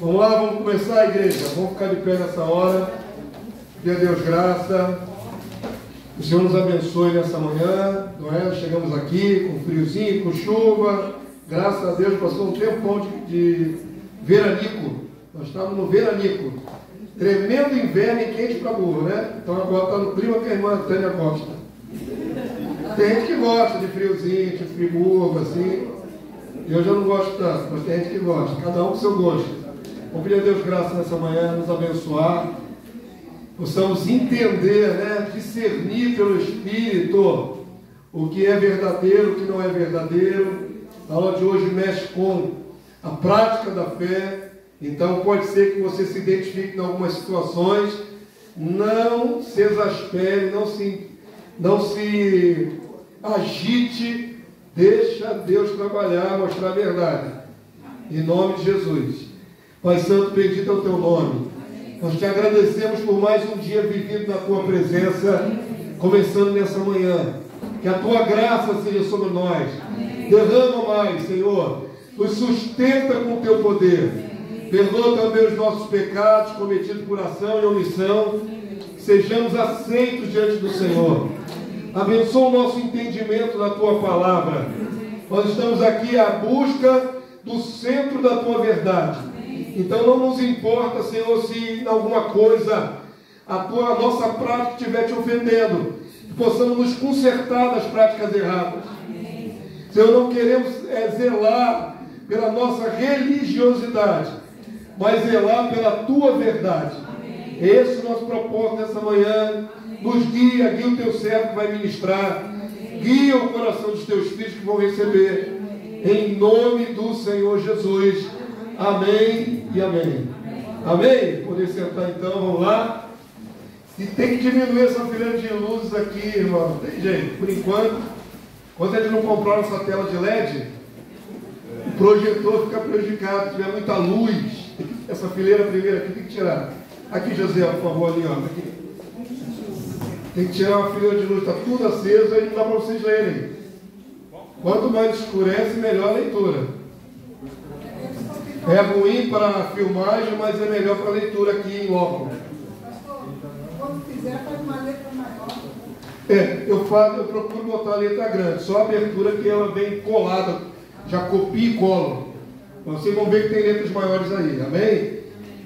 Vamos lá, vamos começar a igreja. Vamos ficar de pé nessa hora. Dê a Deus graça. O Senhor nos abençoe nessa manhã. Não é? Chegamos aqui com friozinho, com chuva. Graças a Deus passou um tempão de, de veranico. Nós estávamos no veranico. Tremendo inverno e quente para burro, né? Então agora está no clima que a irmã Tânia gosta. Tem gente que gosta de friozinho, de friburgo, assim. Eu já não gosto tanto, mas tem gente que gosta. Cada um com seu gosto. Vou pedir a Deus graça nessa manhã, nos abençoar. Possamos entender, né, discernir pelo Espírito o que é verdadeiro, o que não é verdadeiro. A aula de hoje mexe com a prática da fé. Então pode ser que você se identifique em algumas situações. Não se exaspere, não se, não se agite. Deixa Deus trabalhar, mostrar a verdade. Em nome de Jesus. Pai Santo, bendito é o teu nome. Nós te agradecemos por mais um dia vivido na tua presença, começando nessa manhã. Que a tua graça seja sobre nós. Derrama mais, Senhor. Nos sustenta com o teu poder. Perdoa também os nossos pecados cometidos por ação e omissão. Sejamos aceitos diante do Senhor. Abençoa o nosso entendimento da tua palavra. Nós estamos aqui à busca do centro da tua verdade. Então não nos importa, Senhor, se alguma coisa a tua a nossa prática estiver te ofendendo, possamos nos consertar das práticas erradas. Senhor, não queremos é, zelar pela nossa religiosidade, mas zelar pela tua verdade. Esse é o nosso propósito nessa manhã. Nos guia, guia o teu servo que vai ministrar, guia o coração dos teus filhos que vão receber. Em nome do Senhor Jesus. Amém e amém. Amém? Poder sentar então, vamos lá. E tem que diminuir essa fileira de luzes aqui, irmão. Tem jeito, por enquanto. Quando eles não compraram essa tela de LED, o projetor fica prejudicado, se tiver muita luz. Essa fileira primeira aqui tem que tirar. Aqui, José, por favor, ali, ó. Aqui. Tem que tirar uma fileira de luz, está tudo aceso, aí não dá para vocês lerem. Quanto mais escurece, melhor a leitura. É ruim para a filmagem, mas é melhor para a leitura aqui em loco. Quando fizer, faz uma letra maior. É, eu, faço, eu procuro botar a letra grande, só a abertura que ela vem colada, já copia e cola. Vocês vão ver que tem letras maiores aí, amém?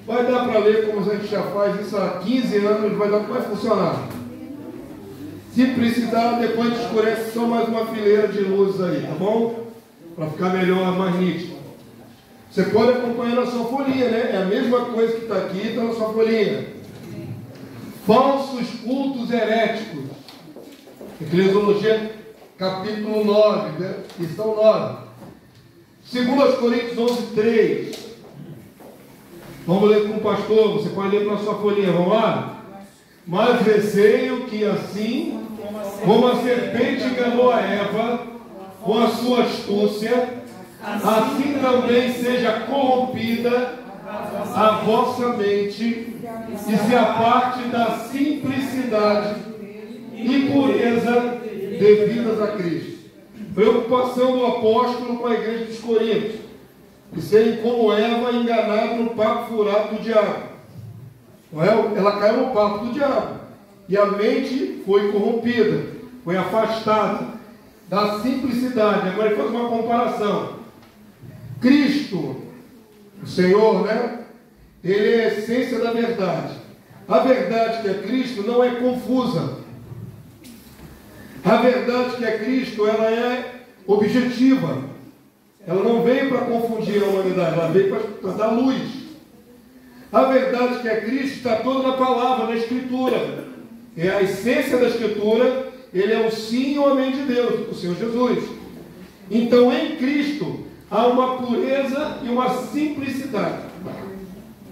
Vai dar para ler como a gente já faz isso há 15 anos, vai dar vai funcionar. Se precisar, depois escurece só mais uma fileira de luzes aí, tá bom? Para ficar melhor, mais nítido. Você pode acompanhar na sua folhinha, né? É a mesma coisa que está aqui, está na sua folhinha. Falsos cultos heréticos. Eclesiologia, capítulo 9, né? lição 9. 2 Coríntios 11, 3. Vamos ler com o pastor, você pode ler para a sua folhinha, vamos lá? Mas receio que assim, como a serpente enganou a Eva com a sua astúcia, assim também seja corrompida a vossa mente e se aparte da simplicidade e pureza devidas a Cristo. Preocupação do apóstolo com a igreja dos Coríntios. E serem como Eva enganada no papo furado do diabo. É? Ela caiu no papo do diabo. E a mente foi corrompida, foi afastada da simplicidade. Agora ele faz uma comparação. Cristo, o Senhor, né? Ele é a essência da verdade. A verdade que é Cristo não é confusa. A verdade que é Cristo, ela é objetiva. Ela não veio para confundir a humanidade, ela veio para dar luz. A verdade que é Cristo está toda na palavra, na Escritura. É a essência da Escritura, ele é o sim e o amém de Deus, o Senhor Jesus. Então, em Cristo, há uma pureza e uma simplicidade.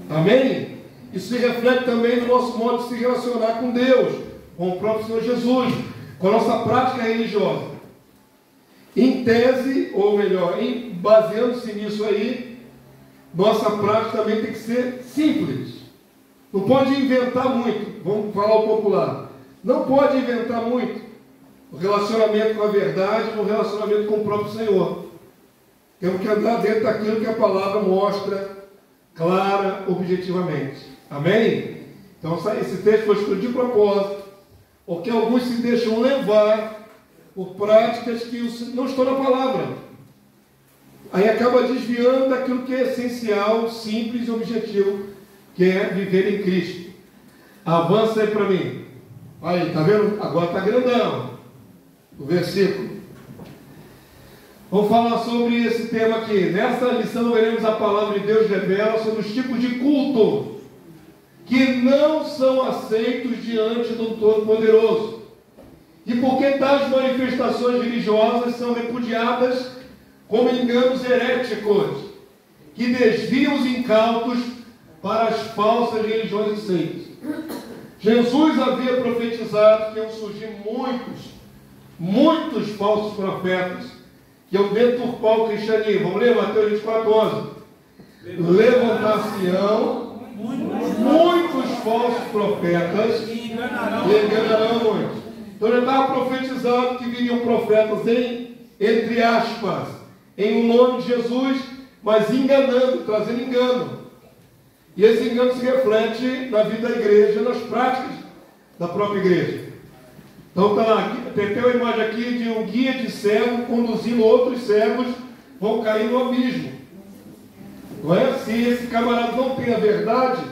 Amém? Isso se reflete também no nosso modo de se relacionar com Deus, com o próprio Senhor Jesus, com a nossa prática religiosa. Em tese, ou melhor, baseando-se nisso aí, nossa prática também tem que ser simples. Não pode inventar muito, vamos falar o popular. Não pode inventar muito o relacionamento com a verdade, o relacionamento com o próprio Senhor. Temos que andar dentro daquilo que a palavra mostra clara, objetivamente. Amém? Então esse texto foi escolhido de propósito, porque alguns se deixam levar por práticas que não estão na palavra. Aí acaba desviando daquilo que é essencial, simples e objetivo, que é viver em Cristo. Avança aí para mim. Aí, tá vendo? Agora está grandão. O versículo. Vamos falar sobre esse tema aqui. Nessa lição veremos a palavra de Deus revela sobre os tipos de culto que não são aceitos diante do Todo-Poderoso. E porque tais manifestações religiosas são repudiadas como enganos heréticos, que desviam os incautos para as falsas religiões e seitas. Jesus havia profetizado que iam surgir muitos, muitos falsos profetas que iam deturpar o cristianismo. Vamos ler Mateus 24, 11. Levantar-se-ão muitos falsos profetas e enganarão muitos. Então ele estava profetizando que viriam profetas em, entre aspas, em o um nome de Jesus, mas enganando, trazendo engano. E esse engano se reflete na vida da igreja, nas práticas da própria igreja. Então lá, tem uma imagem aqui de um guia de cego conduzindo outros cegos, vão cair no abismo. Não é? Se esse camarada não tem a verdade,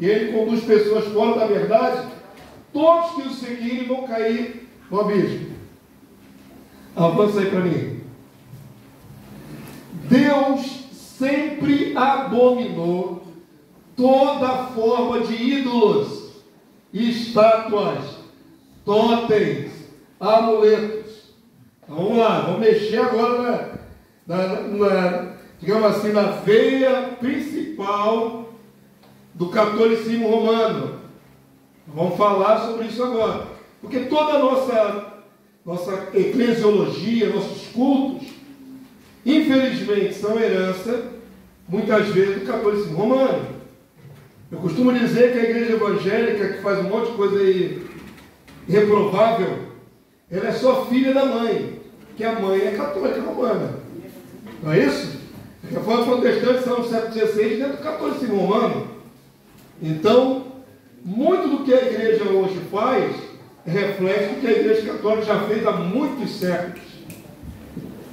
e ele conduz pessoas fora da verdade, todos que o seguirem vão cair no abismo. Avança aí para mim. Deus sempre abominou toda forma de ídolos, estátuas, totens, amuletos. Então, vamos lá, vamos mexer agora na, na, na, digamos assim, na veia principal do catolicismo romano. Vamos falar sobre isso agora. Porque toda a nossa, nossa eclesiologia, nossos cultos, infelizmente, são herança, muitas vezes, do catolicismo romano. Eu costumo dizer que a igreja evangélica, que faz um monte de coisa aí reprovável, ela é só filha da mãe, que a mãe é católica romana. Não é isso? A reforma protestante são no século XVI dentro do catolicismo romano. Então, muito do que a igreja hoje faz é reflete do que a igreja católica já fez há muitos séculos.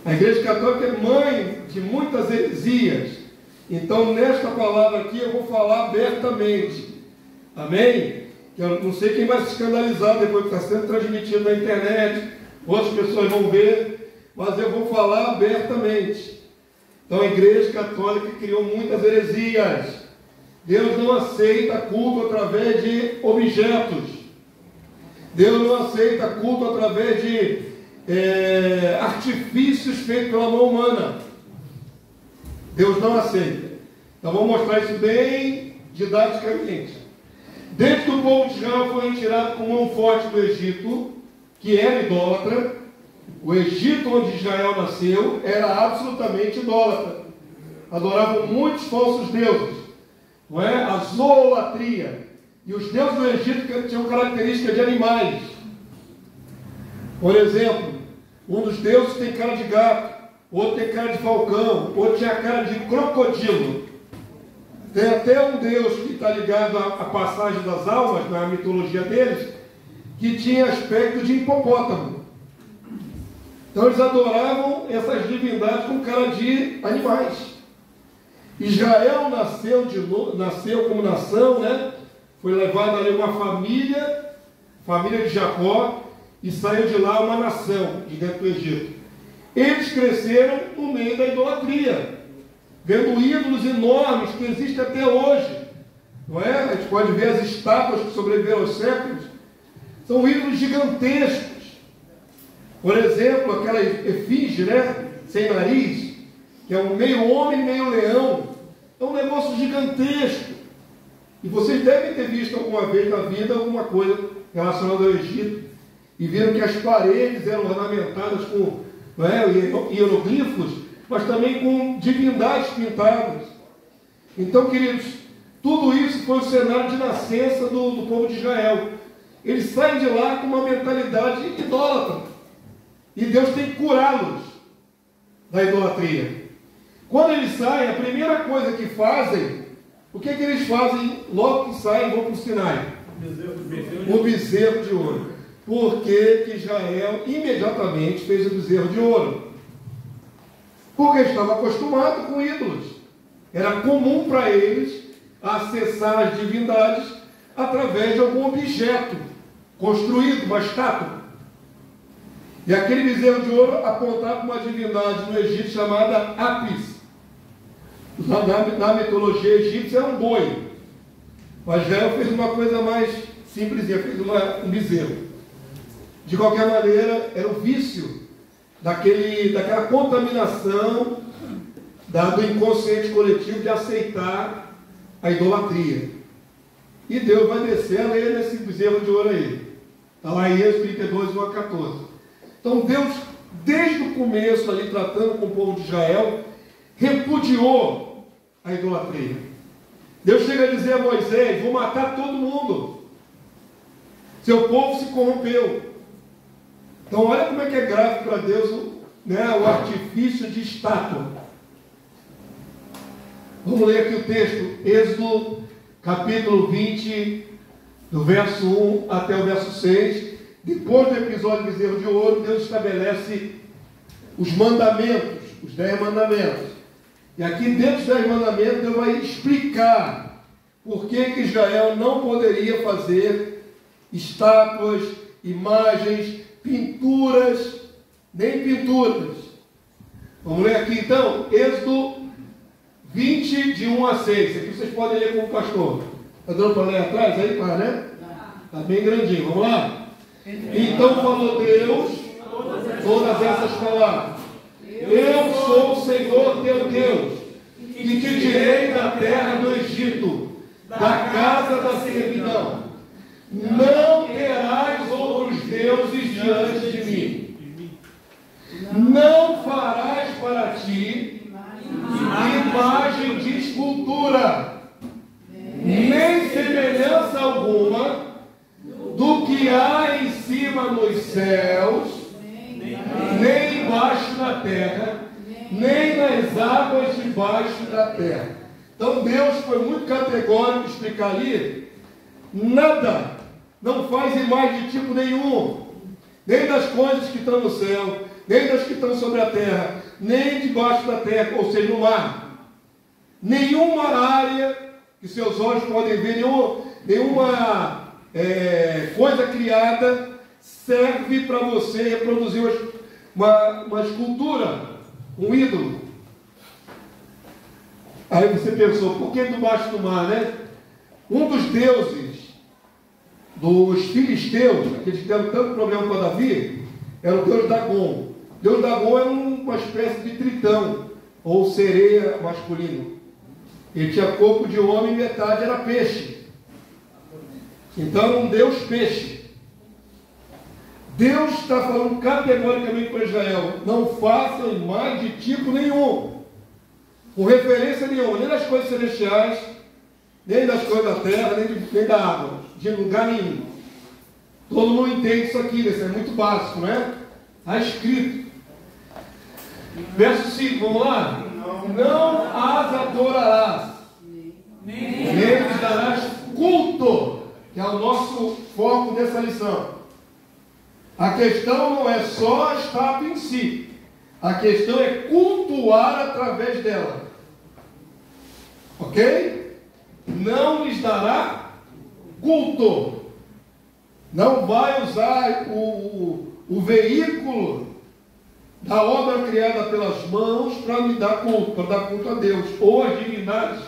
A igreja católica é mãe de muitas heresias. Então, nesta palavra aqui, eu vou falar abertamente. Amém? Eu não sei quem vai se escandalizar depois que está sendo transmitido na internet, outras pessoas vão ver, mas eu vou falar abertamente. Então, a igreja católica criou muitas heresias. Deus não aceita culto através de objetos. Deus não aceita culto através de é, artifícios feitos pela mão humana. Deus não aceita. Então vamos mostrar isso bem didaticamente. Desde que o povo de Israel foi retirado com mão forte do Egito, que era idólatra, o Egito onde Israel nasceu era absolutamente idólatra. Adoravam muitos falsos deuses. Não é? A zoolatria. E os deuses do Egito tinham características de animais. Por exemplo, um dos deuses tem cara de gato outro tem cara de falcão, outro tinha cara de crocodilo. Tem até um deus que está ligado à, passagem das almas, na mitologia deles, que tinha aspecto de hipopótamo. Então eles adoravam essas divindades com cara de animais. Israel nasceu, de, nasceu como nação, né? foi levada ali uma família, família de Jacó, e saiu de lá uma nação, de dentro do Egito. Eles cresceram no meio da idolatria, vendo ídolos enormes que existem até hoje. Não é? A gente pode ver as estátuas que sobreviveram aos séculos. São ídolos gigantescos. Por exemplo, aquela efígie, né? Sem nariz, que é um meio homem, meio leão. É um negócio gigantesco. E vocês devem ter visto alguma vez na vida alguma coisa relacionada ao Egito. E viram que as paredes eram ornamentadas com não é? hieroglifos, mas também com divindades pintadas. Então, queridos, tudo isso foi o cenário de nascença do, do povo de Israel. Eles saem de lá com uma mentalidade idólatra. E Deus tem que curá-los da idolatria. Quando eles saem, a primeira coisa que fazem o que, que eles fazem logo que saem vão para o Sinai? O bezerro de ouro. Porque que Israel imediatamente fez o bezerro de ouro? Porque estava acostumado com ídolos. Era comum para eles acessar as divindades através de algum objeto construído, uma estátua. E aquele bezerro de ouro apontava uma divindade no Egito chamada Apis. Na, na, na mitologia egípcia era um boi. Mas Israel fez uma coisa mais simplesinha, fez uma, um bezerro. De qualquer maneira, era o vício daquele, daquela contaminação do inconsciente coletivo de aceitar a idolatria. E Deus vai descer a lei nesse bezerro de ouro aí. Está lá em Êxodo 32, 1 a 14. Então Deus, desde o começo ali, tratando com o povo de Israel, repudiou a idolatria. Deus chega a dizer a Moisés: Vou matar todo mundo. Seu povo se corrompeu. Então, olha como é que é grave para Deus né, o artifício de estátua. Vamos ler aqui o texto, Êxodo, capítulo 20, do verso 1 até o verso 6. Depois do episódio do bezerro de ouro, Deus estabelece os mandamentos, os dez mandamentos. E aqui dentro dos dez mandamentos, Deus vai explicar por que, que Israel não poderia fazer estátuas, imagens, pinturas, nem pinturas. Vamos ler aqui então, Êxodo 20, de 1 a 6. Aqui vocês podem ler com o pastor. Está dando para ler atrás aí, para, né? Está bem grandinho. Vamos lá? Então falou Deus todas essas palavras. Eu sou o Senhor teu Deus, que te tirei da terra do Egito, da casa da servidão. Não terás outros deuses diante de mim. Não farás para ti imagem de escultura, nem semelhança alguma do que há em cima nos céus, nem embaixo na terra, nem nas águas debaixo da terra. Então Deus foi muito categórico explicar ali: nada, não faz imagem de tipo nenhum, nem das coisas que estão no céu, nem das que estão sobre a terra, nem debaixo da terra, ou seja, no mar. Nenhuma área que seus olhos podem ver, nenhuma, nenhuma é, coisa criada serve para você reproduzir uma, uma escultura, um ídolo. Aí você pensou, por que debaixo do mar, né? Um dos deuses dos filisteus, aqueles que deram tanto problema com Davi, era o deus Dagon. Deus Dagon era uma espécie de tritão, ou sereia masculino. Ele tinha corpo de homem e metade era peixe. Então, um Deus peixe. Deus está falando categoricamente para Israel: não façam imagem de tipo nenhum, com referência nenhuma, nem das coisas celestiais, nem das coisas da terra, nem, de, nem da água, de lugar nenhum. Todo mundo entende isso aqui, isso é muito básico, não é? Está escrito. Verso 5, vamos lá? Não as adorarás, nem lhes darás culto que é o nosso foco dessa lição. A questão não é só a estátua em si, a questão é cultuar através dela. Ok? Não lhes dará culto. Não vai usar o, o, o veículo da obra criada pelas mãos para me dar culto, para dar culto a Deus, ou as divindades,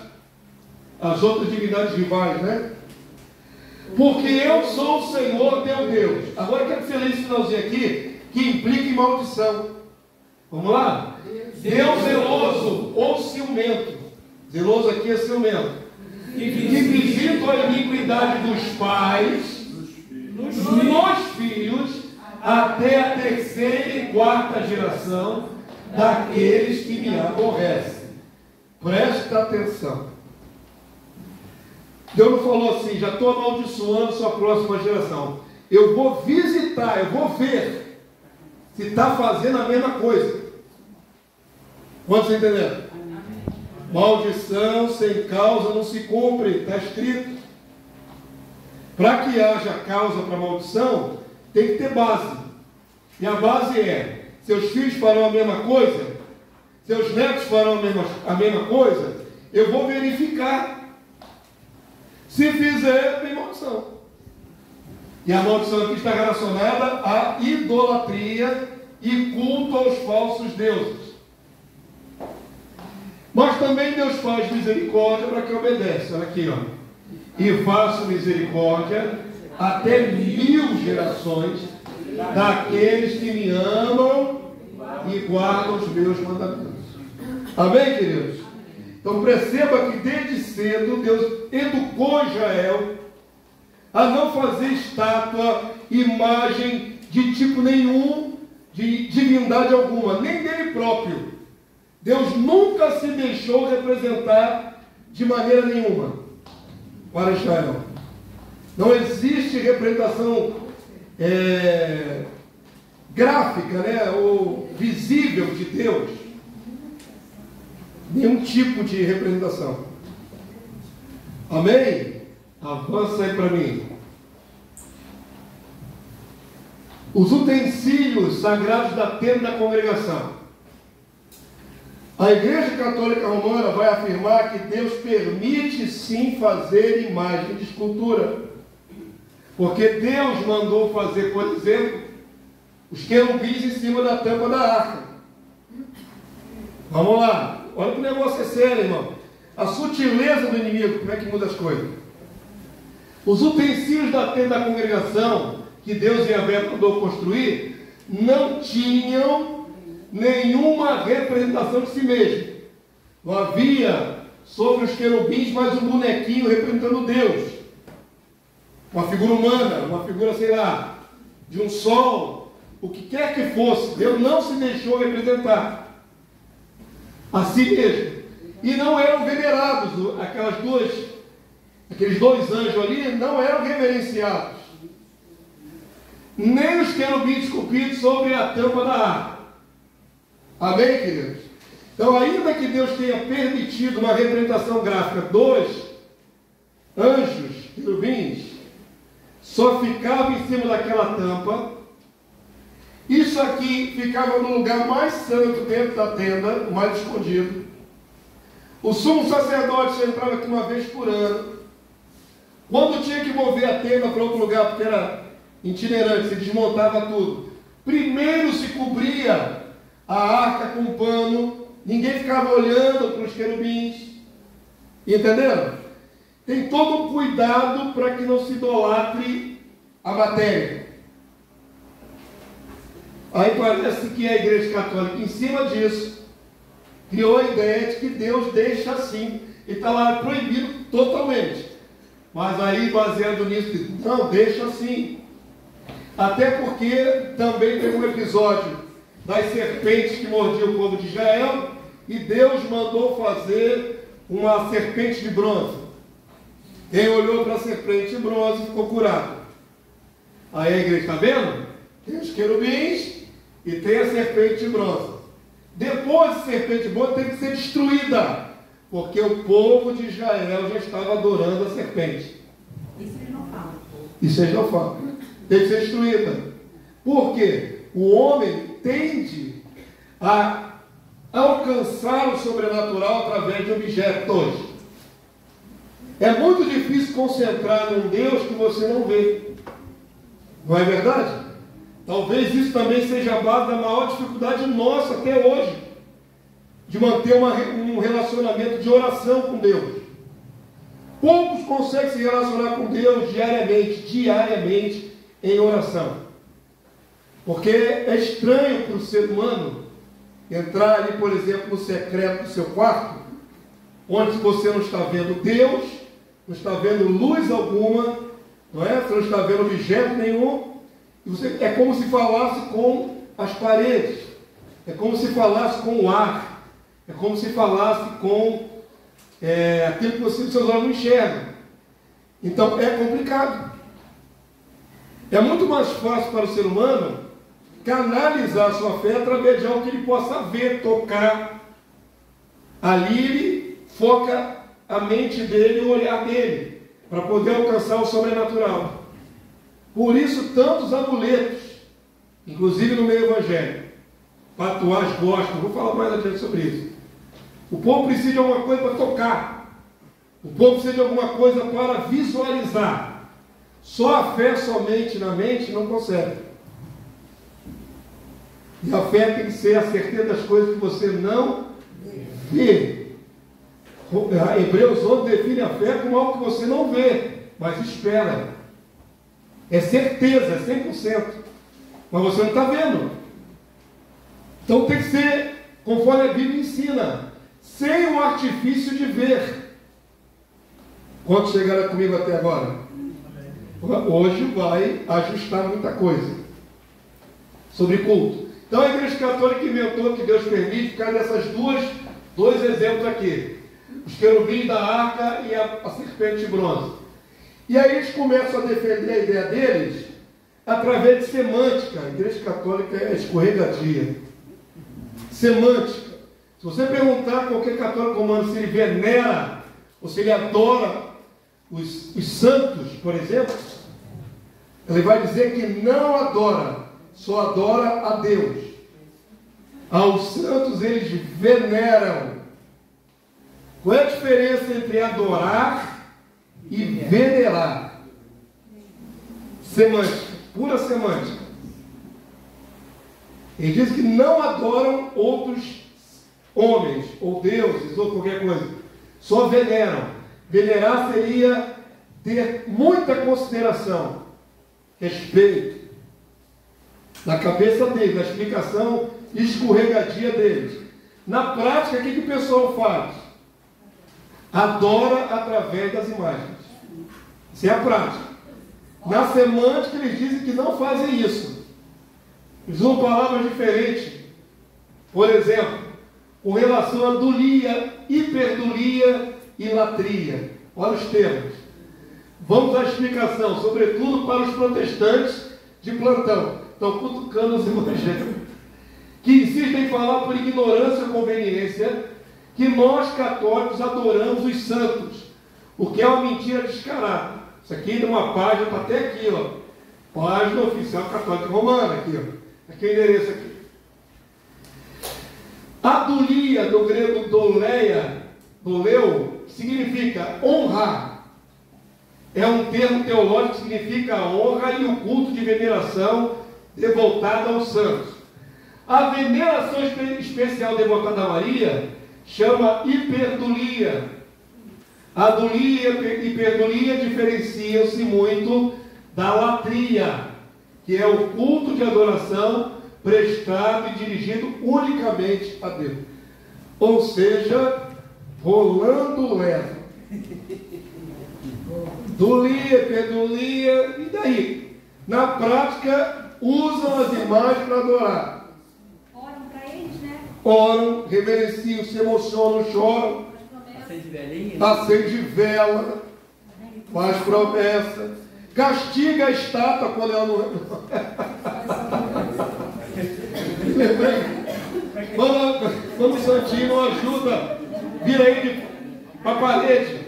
as outras divindades rivais, né? Porque eu sou o Senhor teu Deus. Agora eu quero que você leia esse finalzinho aqui, que implica em maldição. Vamos lá? Deus zeloso ou ciumento. Zeloso aqui é ciumento. Que visita a iniquidade dos pais nos filhos até a terceira e quarta geração daqueles que me aborrecem. Presta atenção. Deus não falou assim, já estou amaldiçoando sua próxima geração. Eu vou visitar, eu vou ver se está fazendo a mesma coisa. Quantos entenderam? Maldição sem causa não se cumpre, está escrito. Para que haja causa para maldição, tem que ter base. E a base é: seus filhos farão a mesma coisa, seus netos farão a mesma, a mesma coisa, eu vou verificar. Se fizer, tem maldição. E a maldição aqui está relacionada à idolatria e culto aos falsos deuses. Mas também Deus faz misericórdia para quem obedece. Olha aqui, ó. E faço misericórdia até mil gerações daqueles que me amam e guardam os meus mandamentos. Amém, queridos? Então perceba que desde cedo Deus educou Israel a não fazer estátua, imagem de tipo nenhum, de divindade alguma, nem dele próprio. Deus nunca se deixou representar de maneira nenhuma para Israel. Não existe representação é, gráfica, né, ou visível de Deus. Nenhum tipo de representação. Amém? Avança aí para mim. Os utensílios sagrados da tenda da congregação. A Igreja Católica Romana vai afirmar que Deus permite sim fazer imagem de escultura. Porque Deus mandou fazer, por exemplo, os querubins em cima da tampa da arca. Vamos lá. Olha que negócio é sério, irmão. A sutileza do inimigo, como é que muda as coisas? Os utensílios da tenda da congregação, que Deus e Abel mandou construir, não tinham nenhuma representação de si mesmo. Não havia sobre os querubins mais um bonequinho representando Deus. Uma figura humana, uma figura, sei lá, de um sol, o que quer que fosse. Deus não se deixou representar a si mesmo. E não eram venerados, aquelas duas, aqueles dois anjos ali não eram reverenciados. Nem os querubins esculpidos sobre a tampa da arca. Amém, queridos? Então, ainda que Deus tenha permitido uma representação gráfica dos anjos, querubins, só ficava em cima daquela tampa. Isso aqui ficava no lugar mais santo dentro da tenda, o mais escondido. O sumo sacerdote entrava aqui uma vez por ano. Quando tinha que mover a tenda para outro lugar, porque era itinerante, se desmontava tudo. Primeiro se cobria a arca com pano, ninguém ficava olhando para os querubins. Entenderam? Tem todo um cuidado para que não se idolatre a matéria. Aí parece que a Igreja Católica, em cima disso, criou a ideia de que Deus deixa assim. E está lá proibido totalmente. Mas aí, baseado nisso, não, deixa assim. Até porque também tem um episódio das serpentes que mordiam o povo de Israel, e Deus mandou fazer uma serpente de bronze. Quem olhou para a serpente de bronze ficou curado. Aí a igreja está vendo? Tem os querubins e tem a serpente de bronze. Depois de serpente de bronze tem que ser destruída, porque o povo de Israel já estava adorando a serpente. Isso eles não falam. Isso eles não falam. Tem que ser destruída. Por quê? O homem tende a alcançar o sobrenatural através de objetos. É muito difícil concentrar num Deus que você não vê. Não é verdade? Talvez isso também seja a base da maior dificuldade nossa até hoje, de manter uma, um relacionamento de oração com Deus. Poucos conseguem se relacionar com Deus diariamente, diariamente em oração. Porque é estranho para o ser humano entrar ali, por exemplo, no secreto do seu quarto, onde você não está vendo Deus, não está vendo luz alguma, não é? Você não está vendo objeto nenhum, você, é como se falasse com as paredes, é como se falasse com o ar, é como se falasse com é, aquilo que você, seus olhos não enxergam. Então é complicado. É muito mais fácil para o ser humano canalizar sua fé através de algo que ele possa ver, tocar. Ali ele foca a mente dele, o olhar dele, para poder alcançar o sobrenatural. Por isso, tantos amuletos, inclusive no meio evangélico. Patuás gostam, vou falar mais adiante sobre isso. O povo precisa de alguma coisa para tocar. O povo precisa de alguma coisa para visualizar. Só a fé somente na mente não consegue. E a fé tem que ser a certeza das coisas que você não vê. Hebreus 11 define a fé como algo que você não vê, mas espera. É certeza, é 100%. Mas você não está vendo. Então tem que ser conforme a Bíblia ensina, sem o artifício de ver. Quantos chegaram comigo até agora? Hoje vai ajustar muita coisa sobre culto. Então a Igreja Católica inventou que Deus permite ficar nessas duas, dois exemplos aqui. Os querubins da arca e a, a serpente de bronze. E aí eles começam a defender a ideia deles através de semântica. A Igreja Católica é escorregadia. Semântica. Se você perguntar a qualquer católico romano se ele venera ou se ele adora os, os santos, por exemplo, ele vai dizer que não adora, só adora a Deus. Aos santos eles veneram. Qual é a diferença entre adorar e venerar? Semântica, pura semântica. Ele diz que não adoram outros homens, ou deuses, ou qualquer coisa. Só veneram. Venerar seria ter muita consideração, respeito. Na cabeça deles, na explicação escorregadia deles. Na prática, o que, que o pessoal faz? Adora através das imagens. Isso é a prática. Na semântica, eles dizem que não fazem isso. Eles usam palavras diferentes. Por exemplo, com relação a dulia, hiperdulia e latria. Olha os termos. Vamos à explicação, sobretudo para os protestantes de plantão. Estão cutucando os evangélicos. Que insistem em falar por ignorância ou conveniência que nós católicos adoramos os santos. O que é uma mentira descarada. Isso aqui é uma página, está até aqui, ó. Página oficial católica romana, aqui, ó. Aqui é o endereço aqui. Adulia, do grego doleia, doleu, significa honrar. É um termo teológico que significa a honra e o culto de veneração devoltado aos santos. A veneração especial devotada a Maria chama hiperdulia. A dulia e hiperdulia diferenciam-se muito da latria, que é o culto de adoração prestado e dirigido unicamente a Deus. Ou seja, rolando leva. Dulia, perdulia, e daí? Na prática, usam as imagens para adorar. Oram para eles, né? Oram, reverenciam, se emocionam, choram, Acende velhinha. acende vela, faz promessa, castiga a estátua quando ela não. Lembrei. Quando, quando o Santinho não ajuda, vira ele para a parede,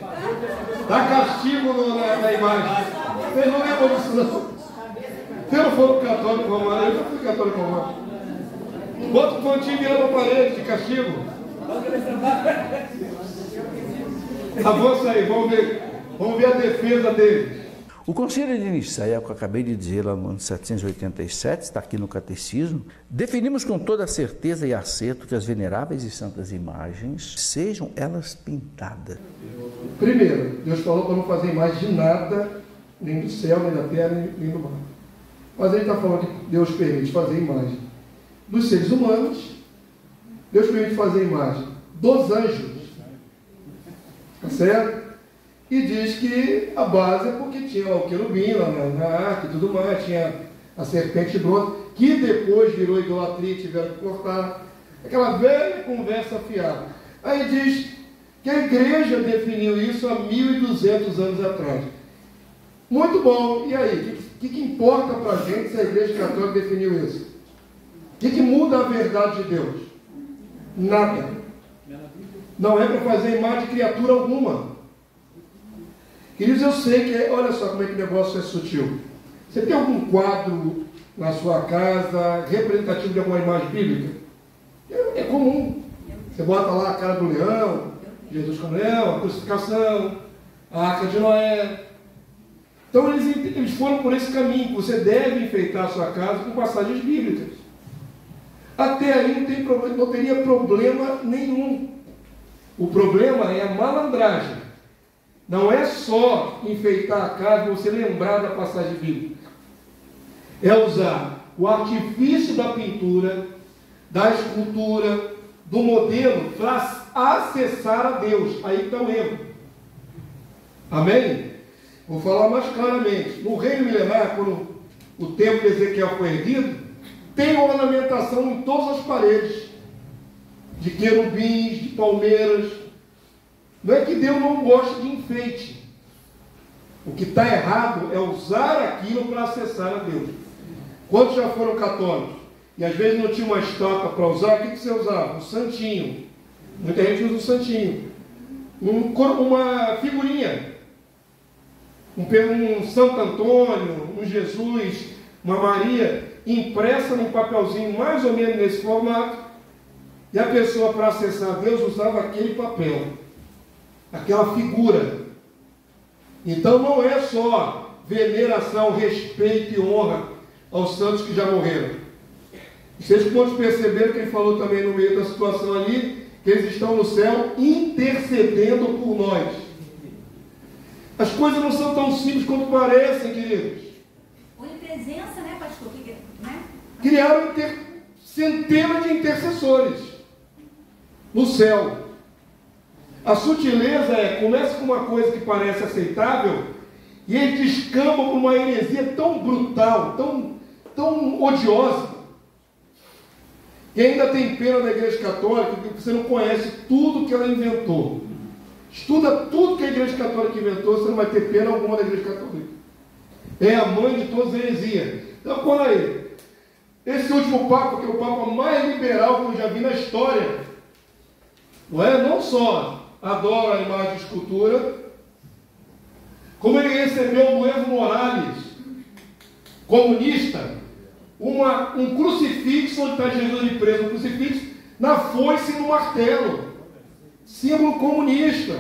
dá castigo no- na, na imagem. Vocês não lembram disso não? Vocês não foram católico romano, eu já fui católico romano. Bota o pontinho virando para a parede de castigo. Avança aí, vamos ver, vamos ver a defesa dele. O Conselho de Nicéia, que eu acabei de dizer lá no ano 787, está aqui no Catecismo, definimos com toda certeza e acerto que as veneráveis e santas imagens sejam elas pintadas. Primeiro, Deus falou para não fazer mais de nada, nem do céu, nem da terra, nem do mar. Mas ele está falando que Deus permite fazer imagem dos seres humanos, Deus permite fazer imagem dos anjos. Tá certo? E diz que a base é porque tinha o querubim lá na, na arca e tudo mais, tinha a serpente bronze, que depois virou idolatria e tiveram que cortar. Aquela velha conversa fiada. Aí diz que a igreja definiu isso há 1.200 anos atrás. Muito bom. E aí? O que, que, que importa para a gente se a igreja católica definiu isso? O que, que muda a verdade de Deus? Nada. Não é para fazer imagem de criatura alguma. Queridos, eu sei que, olha só como é que o negócio é sutil. Você tem algum quadro na sua casa representativo de alguma imagem bíblica? É, é comum. Você bota lá a cara do leão, Jesus como leão, a crucificação, a arca de Noé. Então eles, eles foram por esse caminho. Você deve enfeitar a sua casa com passagens bíblicas. Até aí não, tem não teria problema nenhum. O problema é a malandragem. Não é só enfeitar a casa e você lembrar da passagem bíblica. É usar o artifício da pintura, da escultura, do modelo para acessar a Deus. Aí está o erro. Amém? Vou falar mais claramente. No reino milenar, quando o templo de Ezequiel foi erguido, tem ornamentação em todas as paredes. De querubins, de palmeiras. Não é que Deus não gosta de enfeite. O que está errado é usar aquilo para acessar a Deus. Quantos já foram católicos? E às vezes não tinha uma estátua para usar, o que, que você usava? Um santinho. Muita gente usa um santinho. Um, uma figurinha. Um, Santo Antônio, um Jesus, uma Maria, impressa num papelzinho mais ou menos nesse formato. E a pessoa, para acessar Deus, usava aquele papel, aquela figura. Então não é só veneração, respeito e honra aos santos que já morreram. Vocês podem perceber que ele falou também no meio da situação ali, que eles estão no céu intercedendo por nós. As coisas não são tão simples quanto parecem, queridos. Onipresença, né, pastor? Né? Criaram inter... centenas de intercessores no céu. A sutileza é, começa com uma coisa que parece aceitável, e eles descambam para uma heresia tão brutal, tão, tão odiosa, que ainda tem pena da igreja católica, porque você não conhece tudo que ela inventou. Estuda tudo que a igreja católica inventou, você não vai ter pena alguma da igreja católica. É a mãe de todas as heresias. Então, quando aí, esse último Papa, que é o Papa mais liberal que eu já vi na história, não é? Não só adora a imagem de escultura, como ele recebeu o Evo Morales, comunista, uma, um crucifixo onde está Jesus preso, um crucifixo na foice e no martelo. Símbolo comunista.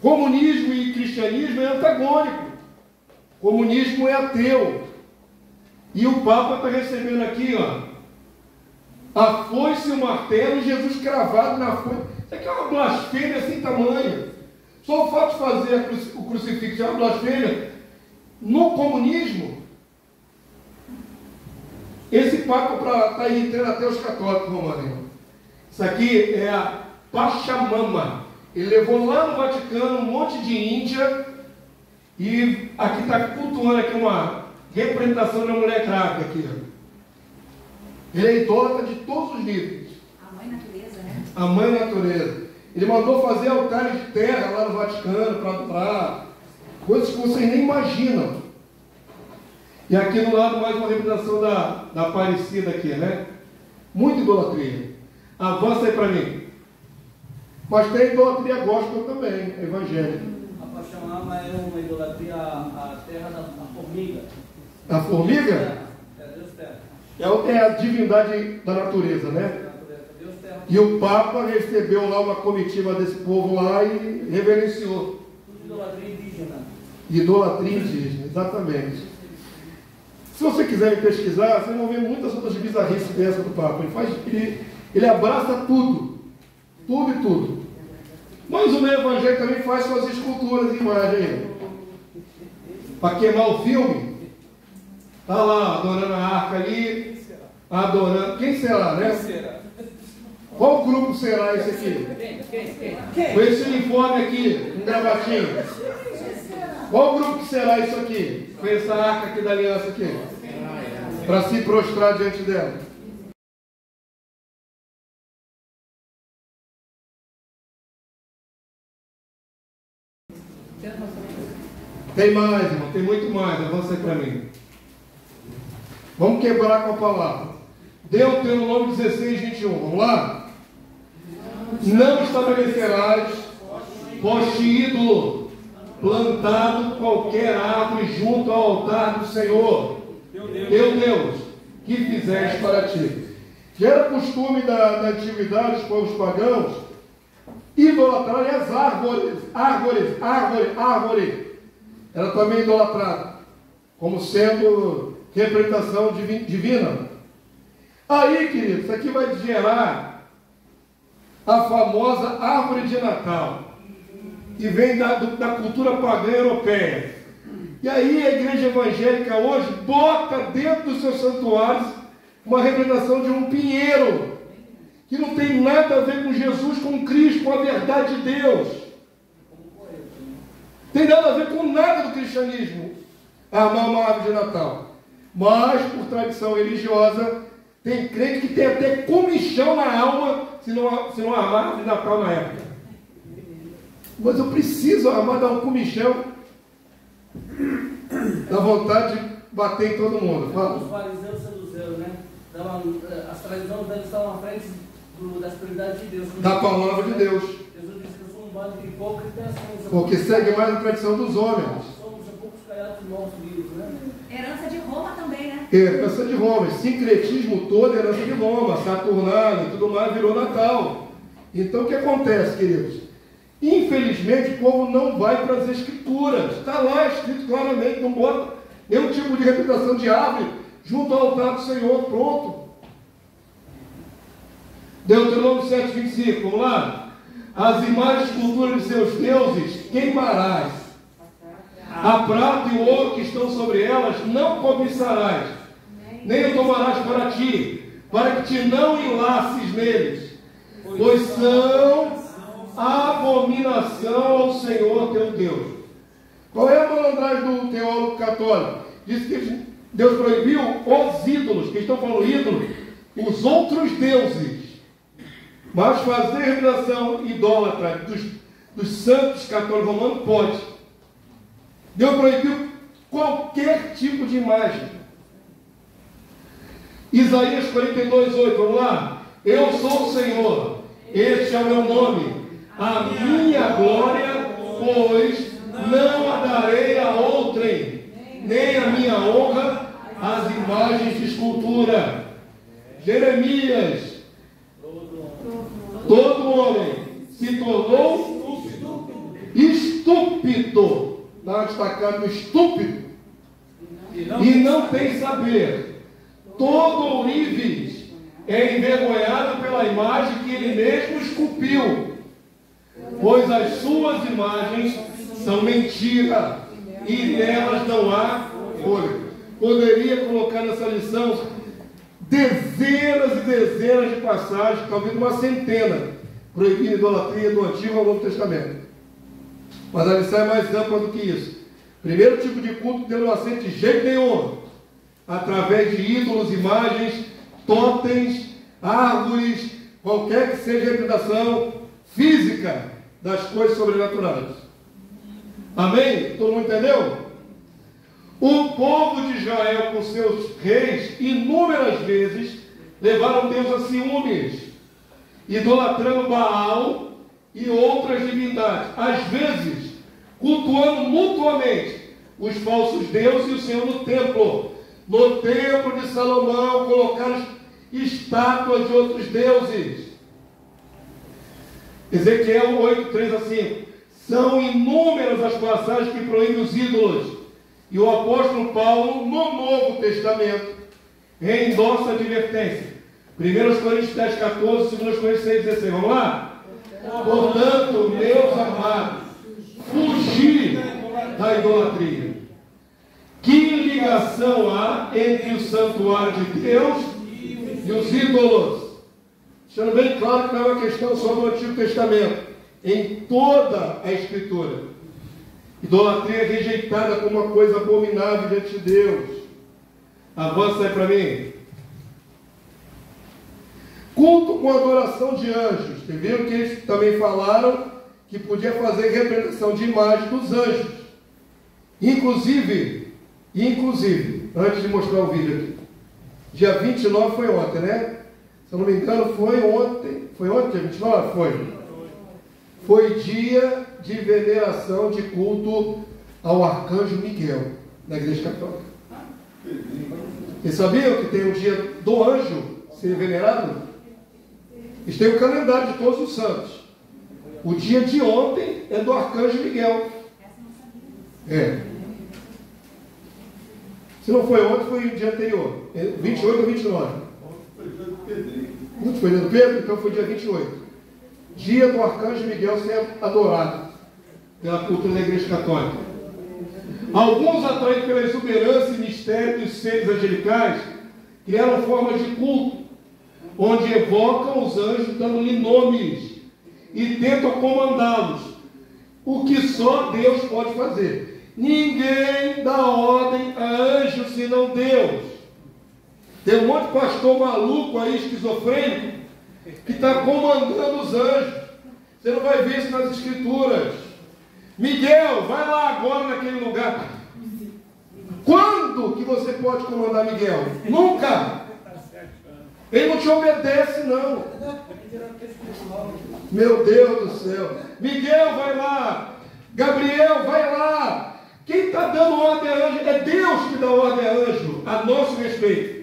Comunismo e cristianismo é antagônico. Comunismo é ateu. E o Papa está recebendo aqui, ó, a foice e o martelo, Jesus cravado na foice. Isso aqui é uma blasfêmia sem tamanho. Só o fato de fazer o crucifixo é uma blasfêmia. No comunismo, esse Papa está irritando até os católicos romanos. Isso aqui é a Pachamama. Ele levou lá no Vaticano um monte de Índia e aqui está cultuando aqui uma representação da mulher grávida aqui. Ele é idólatra de todos os níveis. A mãe natureza, né? A mãe natureza. Ele mandou fazer altares de terra lá no Vaticano para. Coisas que vocês nem imaginam. E aqui do lado mais uma representação da, da Aparecida aqui, né? Muita idolatria. Avança aí para mim. Mas tem idolatria gospel também, evangélica. A Pachamama é uma idolatria à terra da formiga. A formiga? É Deus terra. É, é a divindade da natureza, né? Deus terra. E o Papa recebeu lá uma comitiva desse povo lá e reverenciou. Idolatria indígena. Idolatria indígena, exatamente. Se você quiser pesquisar, vocês vão ver muitas outras bizarrices dessa do Papa. Ele, faz, ele, ele abraça tudo. Tudo e tudo. Mas o meio evangélico também faz suas esculturas de imagem. Para queimar o filme. Está lá, adorando a arca ali. Adorando. Quem será, né? Qual grupo será esse aqui? Com esse uniforme aqui, um gravatinho. Qual grupo será isso aqui? Com essa arca aqui da aliança aqui? Para se prostrar diante dela. Tem mais, irmão, tem muito mais. Avança aí para mim. Vamos quebrar com a palavra. Deuteronômio 16, 21. Vamos lá? Não estabelecerás poste ídolo plantado qualquer árvore junto ao altar do Senhor, teu Deus, que fizeste para ti. Que era costume da, da antiguidade dos povos pagãos idolatrarem as árvores, árvores, árvore, árvore. Era também idolatrado, como sendo representação divina. Aí, queridos, isso aqui vai gerar a famosa árvore de Natal, que vem da, da cultura pagã europeia. E aí a igreja evangélica hoje bota dentro dos seus santuários uma representação de um pinheiro, que não tem nada a ver com Jesus, com Cristo, com a verdade de Deus. Tem nada a ver com nada do cristianismo. Armar uma árvore de Natal. Mas, por tradição religiosa, tem crente que tem até comichão na alma se não, se não armar árvore de Natal na época. Mas eu preciso armar, dar um comichão. Dá vontade de bater em todo mundo. Fala. Os fariseus saduceus, né? Eh, as tradições deles estavam à frente do, das prioridades de Deus. Da palavra de Deus. Jesus disse que eu sou um bando de hipócritas. Porque segue mais a tradição dos homens. Somos um caiados vivos, né? Herança de Roma também, né? Herança de Roma. Sincretismo todo é herança de Roma. Saturnalia e tudo mais virou Natal. Então o que acontece, queridos? Infelizmente, o povo não vai para as escrituras. Está lá escrito claramente, não bota nenhum tipo de representação de árvore junto ao altar do Senhor. Pronto. Deuteronômio 7, 25, vamos lá? As imagens esculturas de seus deuses queimarás. A prata e o ouro que estão sobre elas não cobiçarás, nem o tomarás para ti, para que te não enlaces neles, pois são abominação ao Senhor teu Deus. Qual é a malandragem do teólogo católico? Diz que Deus proibiu os ídolos, que estão falando ídolos, os outros deuses. Mas fazer revelação idólatra dos, dos santos católicos romanos pode. Deus proibiu qualquer tipo de imagem. Isaías 42, 8, vamos lá? Eu sou o Senhor, este é o meu nome a minha glória, pois não a darei a outrem, nem a minha honra às imagens de escultura. Jeremias, todo homem se tornou estúpido. Está destacado estúpido. E não tem saber. Todo ourives é envergonhado pela imagem que ele mesmo esculpiu pois as suas imagens são mentira e nelas não há folha. Poderia colocar nessa lição dezenas e dezenas de passagens, talvez uma centena, proibindo a idolatria do Antigo ao Novo Testamento. Mas a lição é mais ampla do que isso. Primeiro tipo de culto que não aceita de jeito nenhum, através de ídolos, imagens, totens, árvores, qualquer que seja a representação física das coisas sobrenaturais. Amém? Todo mundo entendeu? O povo de Israel, com seus reis, inúmeras vezes levaram Deus a ciúmes, idolatrando Baal e outras divindades, às vezes cultuando mutuamente os falsos deuses e o Senhor no templo. No templo de Salomão colocaram estátuas de outros deuses. Ezequiel 8, 3 a 5. São inúmeras as passagens que proíbem os ídolos. E o apóstolo Paulo, no Novo Testamento, reendossa a advertência. 1 Coríntios 10, 14, 2 Coríntios 6, 16. Vamos lá? Portanto, meus amados, fugir da idolatria. Que ligação há entre o santuário de Deus e os ídolos? Deixando bem claro que não é uma questão só do Antigo Testamento. Em toda a Escritura. Idolatria é rejeitada como uma coisa abominável diante de Deus. Avança aí para mim. Culto com adoração de anjos. Viram que eles também falaram que podia fazer representação de imagem dos anjos. Inclusive, inclusive, antes de mostrar o vídeo aqui, Dia 29 foi ontem, né? Se eu não me engano, foi ontem. Foi ontem, dia 29? Foi. Foi dia de veneração de culto ao arcanjo Miguel, na Igreja Católica. Vocês sabiam que tem o dia do anjo ser venerado? Eles têm o calendário de todos os santos. O dia de ontem é do arcanjo Miguel. É. Se não foi ontem, foi o dia anterior. 28 ou 29? Ontem foi dia do Pedro, então foi dia 28. Dia do arcanjo Miguel ser adorado pela cultura da Igreja Católica. Alguns, atraídos pela exuberância e mistério dos seres angelicais, criaram formas de culto, onde evocam os anjos dando-lhe nomes e tentam comandá-los, o que só Deus pode fazer. Ninguém dá ordem a anjos senão Deus. Tem um monte de pastor maluco aí, esquizofrênico, que está comandando os anjos. Você não vai ver isso nas escrituras. Miguel, vai lá agora naquele lugar. Quando que você pode comandar Miguel? Nunca. Ele não te obedece, não. Meu Deus do céu. Miguel, vai lá. Gabriel, vai lá. Quem está dando ordem a anjo? É Deus que dá ordem a anjo, a nosso respeito.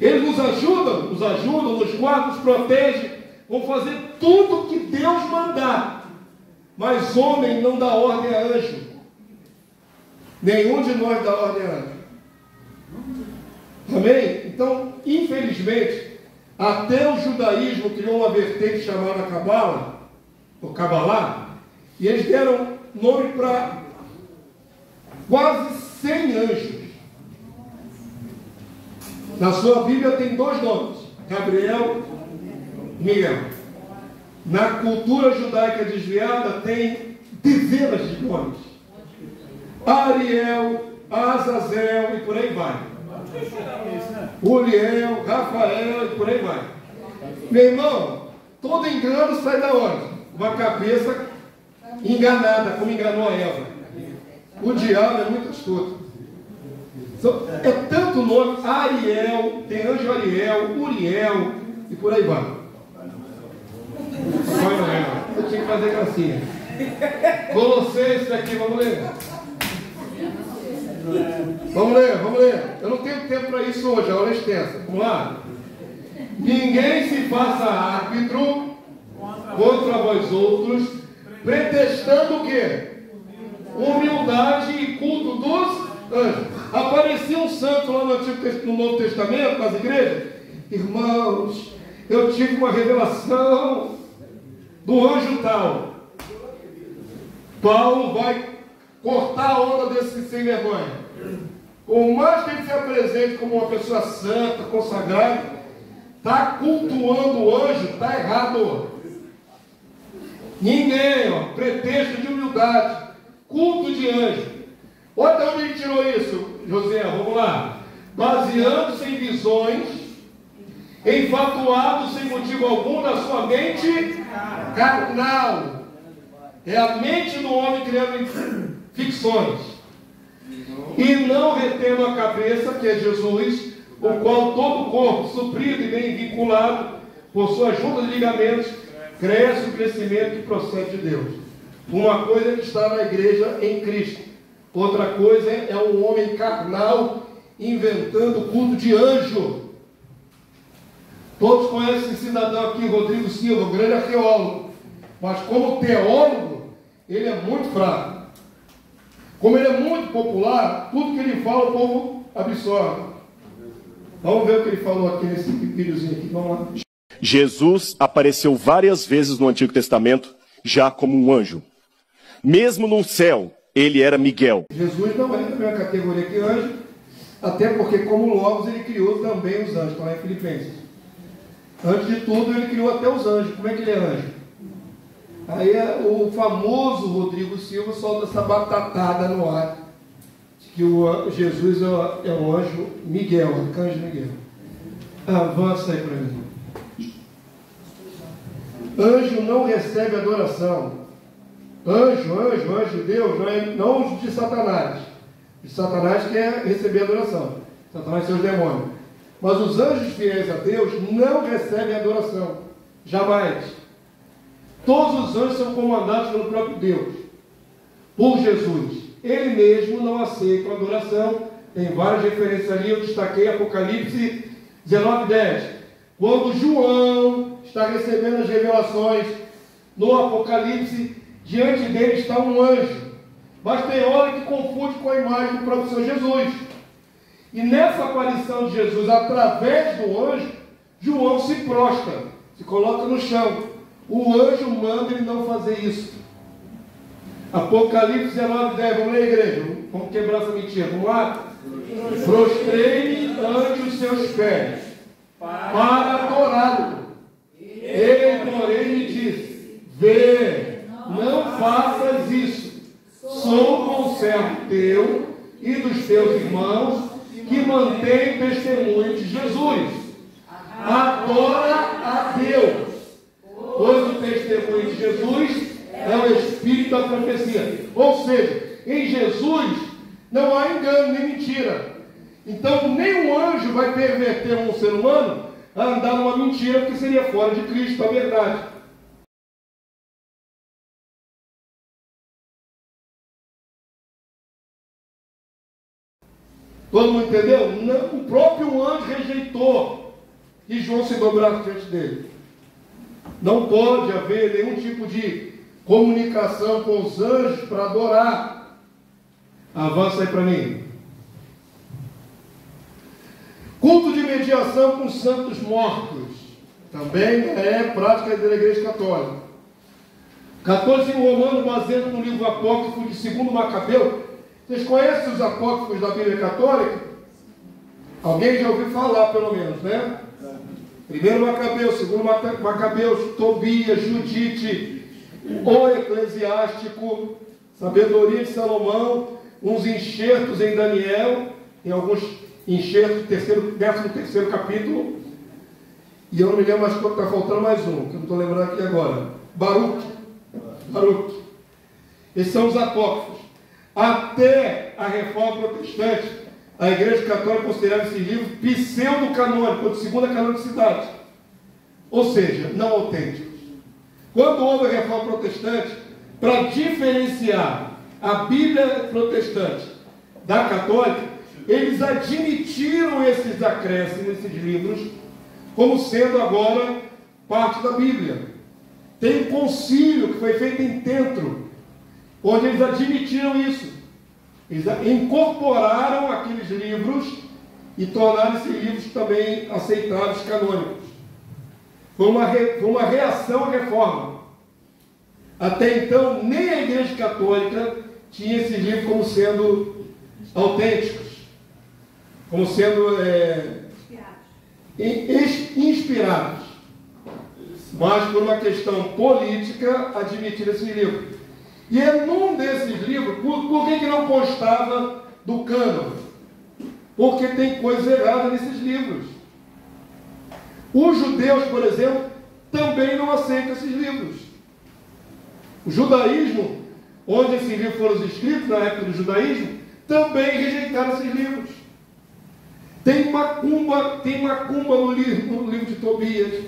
Eles nos ajudam, nos ajudam, nos guardam, nos protegem, vão fazer tudo que Deus mandar. Mas homem não dá ordem a anjo. Nenhum de nós dá ordem a anjo. Amém? Então, infelizmente, até o judaísmo criou uma vertente chamada Cabala, ou Cabalá, e eles deram nome para quase 100 anjos. Na sua Bíblia tem dois nomes: Gabriel e Miguel. Na cultura judaica desviada tem dezenas de nomes: Ariel, Azazel e por aí vai. Uriel, Rafael e por aí vai. Meu irmão, todo engano sai da onde? Uma cabeça enganada, como enganou a Eva. O diabo é muito astuto. É tanto nome, Ariel, tem anjo Ariel, Uriel e por aí vai. Vai, não é? Eu tinha que fazer gracinha. Colossenses aqui, vamos ler. Vamos ler, vamos ler. Eu não tenho tempo para isso hoje, a hora é extensa. Vamos lá. Ninguém se faça árbitro contra vós outros, pretextando o quê? Humildade e culto dos anjos. Aparecia um santo lá no, Antigo, no Novo Testamento, nas igrejas. Irmãos, eu tive uma revelação do anjo tal. Paulo vai cortar a onda desse sem vergonha. Por mais que ele se apresente como uma pessoa santa, consagrada, está cultuando o anjo, está errado. Ninguém, ó, pretexto de humildade, culto de anjo. Olha de onde ele tirou isso, José, vamos lá. Baseando-se em visões, enfatuado sem motivo algum na sua mente carnal. É a mente do homem criando ficções. E não retendo a cabeça, que é Jesus, o qual todo o corpo, suprido e bem vinculado, por suas juntas de ligamentos, cresce o crescimento que procede de Deus. Uma coisa é que está na igreja em Cristo, outra coisa é um homem carnal inventando culto de anjo. Todos conhecem esse cidadão aqui, Rodrigo Silva, grande arqueólogo, mas como teólogo, ele é muito fraco. Como ele é muito popular, tudo que ele fala o povo absorve. Vamos ver o que ele falou aqui nesse videozinho aqui. Vamos lá. Jesus apareceu várias vezes no Antigo Testamento já como um anjo. Mesmo no céu, ele era Miguel. Jesus não é da mesma categoria que anjo, até porque, como Logos, ele criou também os anjos, está lá em Filipenses. Antes de tudo, ele criou até os anjos. Como é que ele é anjo? Aí é o famoso Rodrigo Silva solta essa batatada no ar. Que o Jesus é o anjo Miguel, arcanjo Miguel. Avança aí para mim. Anjo não recebe adoração. Anjo, anjo, anjo de Deus, não, é, não de Satanás. De Satanás quer receber adoração. Satanás é seus demônios. Mas os anjos fiéis a Deus não recebem adoração. Jamais. Todos os anjos são comandados pelo próprio Deus, por Jesus. Ele mesmo não aceita a adoração. Tem várias referências ali, eu destaquei Apocalipse 19, 10. Quando João está recebendo as revelações no Apocalipse, diante dele está um anjo. Mas tem hora que confunde com a imagem do próprio Senhor Jesus. E nessa aparição de Jesus, através do anjo, João se prostra, se coloca no chão. O anjo manda ele não fazer isso. Apocalipse 19, 10. Vamos ler, igreja. Vamos quebrar essa mentira. Vamos lá? Prostrei-me ante os seus pés para adorá-lo. Ele, porém, me disse: Vê, faças isso. Sou conservo teu e dos teus irmãos que mantém testemunho de Jesus. Adora a Deus, pois o testemunho de Jesus é o espírito da profecia. Ou seja, em Jesus não há engano nem mentira. Então, nem um anjo vai perverter um ser humano a andar numa mentira, porque seria fora de Cristo, a verdade. Todo mundo entendeu? Não, o próprio anjo rejeitou e João se dobrasse diante dele. Não pode haver nenhum tipo de comunicação com os anjos para adorar. Avança aí para mim. Culto de mediação com santos mortos. Também é prática da Igreja Católica. 14 Romano, baseado no livro apócrifo de 2 Macabeu, vocês conhecem os apócrifos da Bíblia Católica? Alguém já ouviu falar, pelo menos, né? Primeiro Macabeu, segundo Macabeu, Tobias, Judite, o Eclesiástico, Sabedoria de Salomão, uns enxertos em Daniel, em alguns enxertos, terceiro, décimo terceiro capítulo, e eu não me lembro mais quanto está faltando mais um, que eu não estou lembrando aqui agora. Baruch. Baruch. Esses são os apócrifos. Até a reforma protestante, a Igreja Católica considerava esse livro pseudo-canônico, ou de segunda canonicidade. Ou seja, não autênticos. Quando houve a reforma protestante, para diferenciar a Bíblia protestante da católica, eles admitiram esses acréscimos, esses livros, como sendo agora parte da Bíblia. Tem um concílio que foi feito em Tentro, onde eles admitiram isso. Eles incorporaram aqueles livros e tornaram esses livros também aceitáveis, canônicos. Foi uma, re, foi uma reação à reforma. Até então, nem a Igreja Católica tinha esses livros como sendo autênticos, como sendo é, inspirados. Mas por uma questão política, admitiram esse livro. E é num desses livros, por, por que, que não constava do cano? Porque tem coisa errada nesses livros. Os judeus, por exemplo, também não aceitam esses livros. O judaísmo, onde esses livros foram escritos, na época do judaísmo, também rejeitaram esses livros. Tem macumba, tem macumba no livro, no livro de Tobias.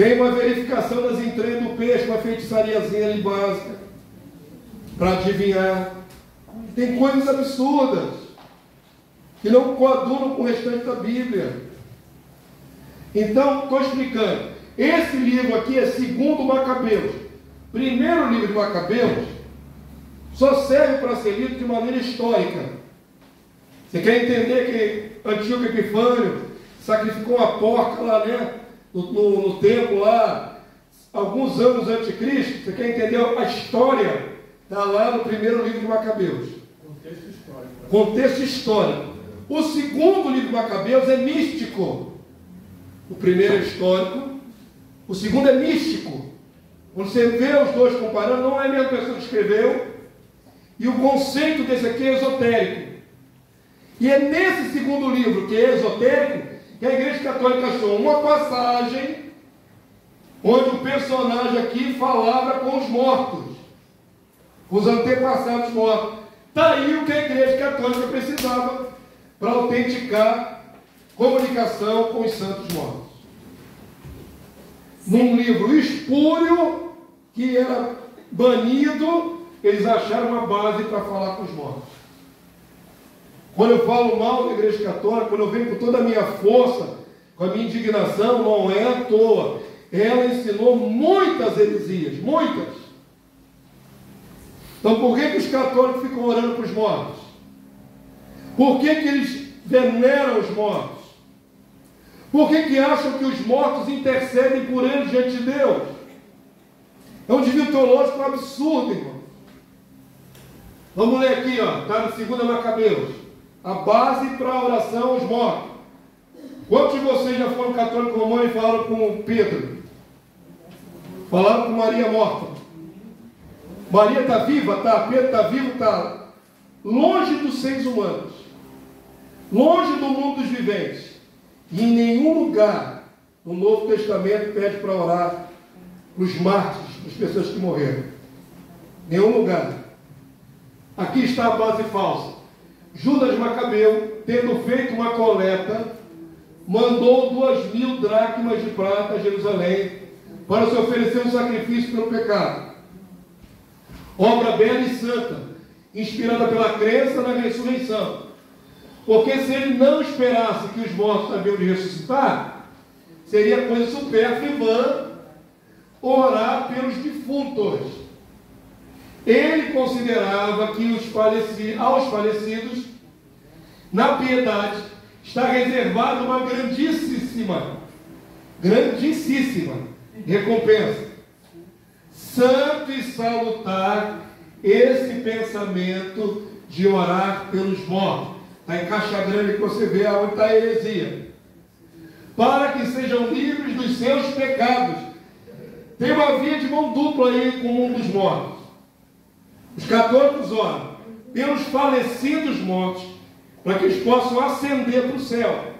Tem uma verificação das entranhas do peixe, uma feitiçariazinha ali básica, para adivinhar. Tem coisas absurdas, que não coadunam com o restante da Bíblia. Então, estou explicando. Esse livro aqui é segundo Macabeus. Primeiro livro de Macabeus só serve para ser lido de maneira histórica. Você quer entender que Antíoco Epifânio sacrificou uma porca lá, né? No, no, no templo lá, alguns anos antes de Cristo, você quer entender a história? Está lá no primeiro livro de Macabeus. Contexto histórico. Contexto histórico. O segundo livro de Macabeus é místico. O primeiro é histórico, o segundo é místico. Quando você vê os dois comparando, não é a mesma pessoa que escreveu, e o conceito desse aqui é esotérico. E é nesse segundo livro, que é esotérico, que a Igreja Católica achou uma passagem onde o personagem aqui falava com os mortos, os antepassados mortos. Está aí o que a Igreja Católica precisava para autenticar comunicação com os santos mortos. Num livro espúrio, que era banido, eles acharam uma base para falar com os mortos. Quando eu falo mal da igreja católica, quando eu venho com toda a minha força, com a minha indignação, não é à toa. Ela ensinou muitas heresias, muitas. Então por que, que os católicos ficam orando para os mortos? Por que, que eles veneram os mortos? Por que, que acham que os mortos intercedem por eles diante de Deus? É um desvio teológico absurdo, irmão. Vamos ler aqui, ó, está no 2 Macabeus. A base para a oração aos mortos. Quantos de vocês já foram católicos romano e falaram com Pedro? Falaram com Maria morta. Maria está viva? Tá. Pedro está vivo? Está. Longe dos seres humanos. Longe do mundo dos viventes. E em nenhum lugar no Novo Testamento pede para orar os mártires, as pessoas que morreram. Nenhum lugar. Aqui está a base falsa. Judas Macabeu, tendo feito uma coleta, mandou duas mil dracmas de prata a Jerusalém para se oferecer um sacrifício pelo pecado. Obra bela e santa, inspirada pela crença na ressurreição. Porque se ele não esperasse que os mortos haviam de ressuscitar, seria coisa supérflua e vã orar pelos defuntos. Ele considerava que os aos falecidos, na piedade, está reservada uma grandíssima, grandíssima recompensa. Santo e salutar esse pensamento de orar pelos mortos. Está em caixa grande que você vê aonde está a heresia. Para que sejam livres dos seus pecados. Tem uma via de mão dupla aí com mundo dos mortos. Os católicos oram pelos falecidos mortos, para que eles possam ascender para o céu.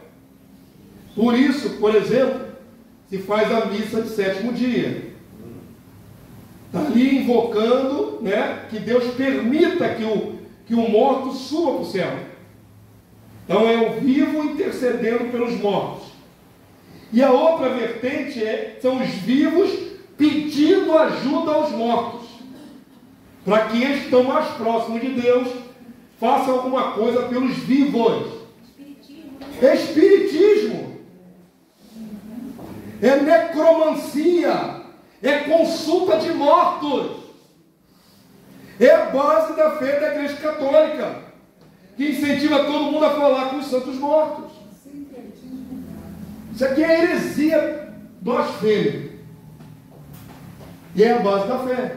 Por isso, por exemplo, se faz a missa de sétimo dia. Está ali invocando né, que Deus permita que o, que o morto suba para o céu. Então é o vivo intercedendo pelos mortos. E a outra vertente é, são os vivos pedindo ajuda aos mortos. Para que eles estão mais próximos de Deus façam alguma coisa pelos vivos. Espiritismo. Espiritismo. É necromancia. É consulta de mortos. É a base da fé da Igreja Católica que incentiva todo mundo a falar com os santos mortos. Isso aqui é heresia blasfêmica. E é a base da fé.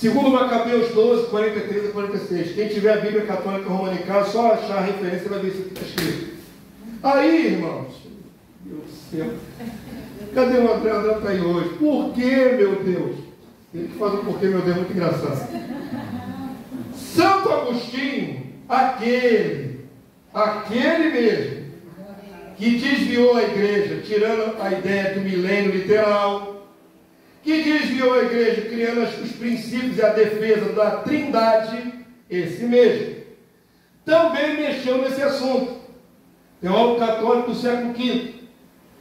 Segundo Macabeus 12, 43 a 46. Quem tiver a Bíblia Católica casa, só achar a referência vai ver isso está escrito. Aí, irmãos, meu céu. Cadê o André? André está aí hoje. Por que, meu Deus? Ele que faz o porquê, meu Deus, muito engraçado. Santo Agostinho, aquele, aquele mesmo, que desviou a igreja, tirando a ideia do milênio literal, que desviou a igreja, criando os princípios e a defesa da trindade, esse mesmo, também mexeu nesse assunto. Teólogo católico do século V,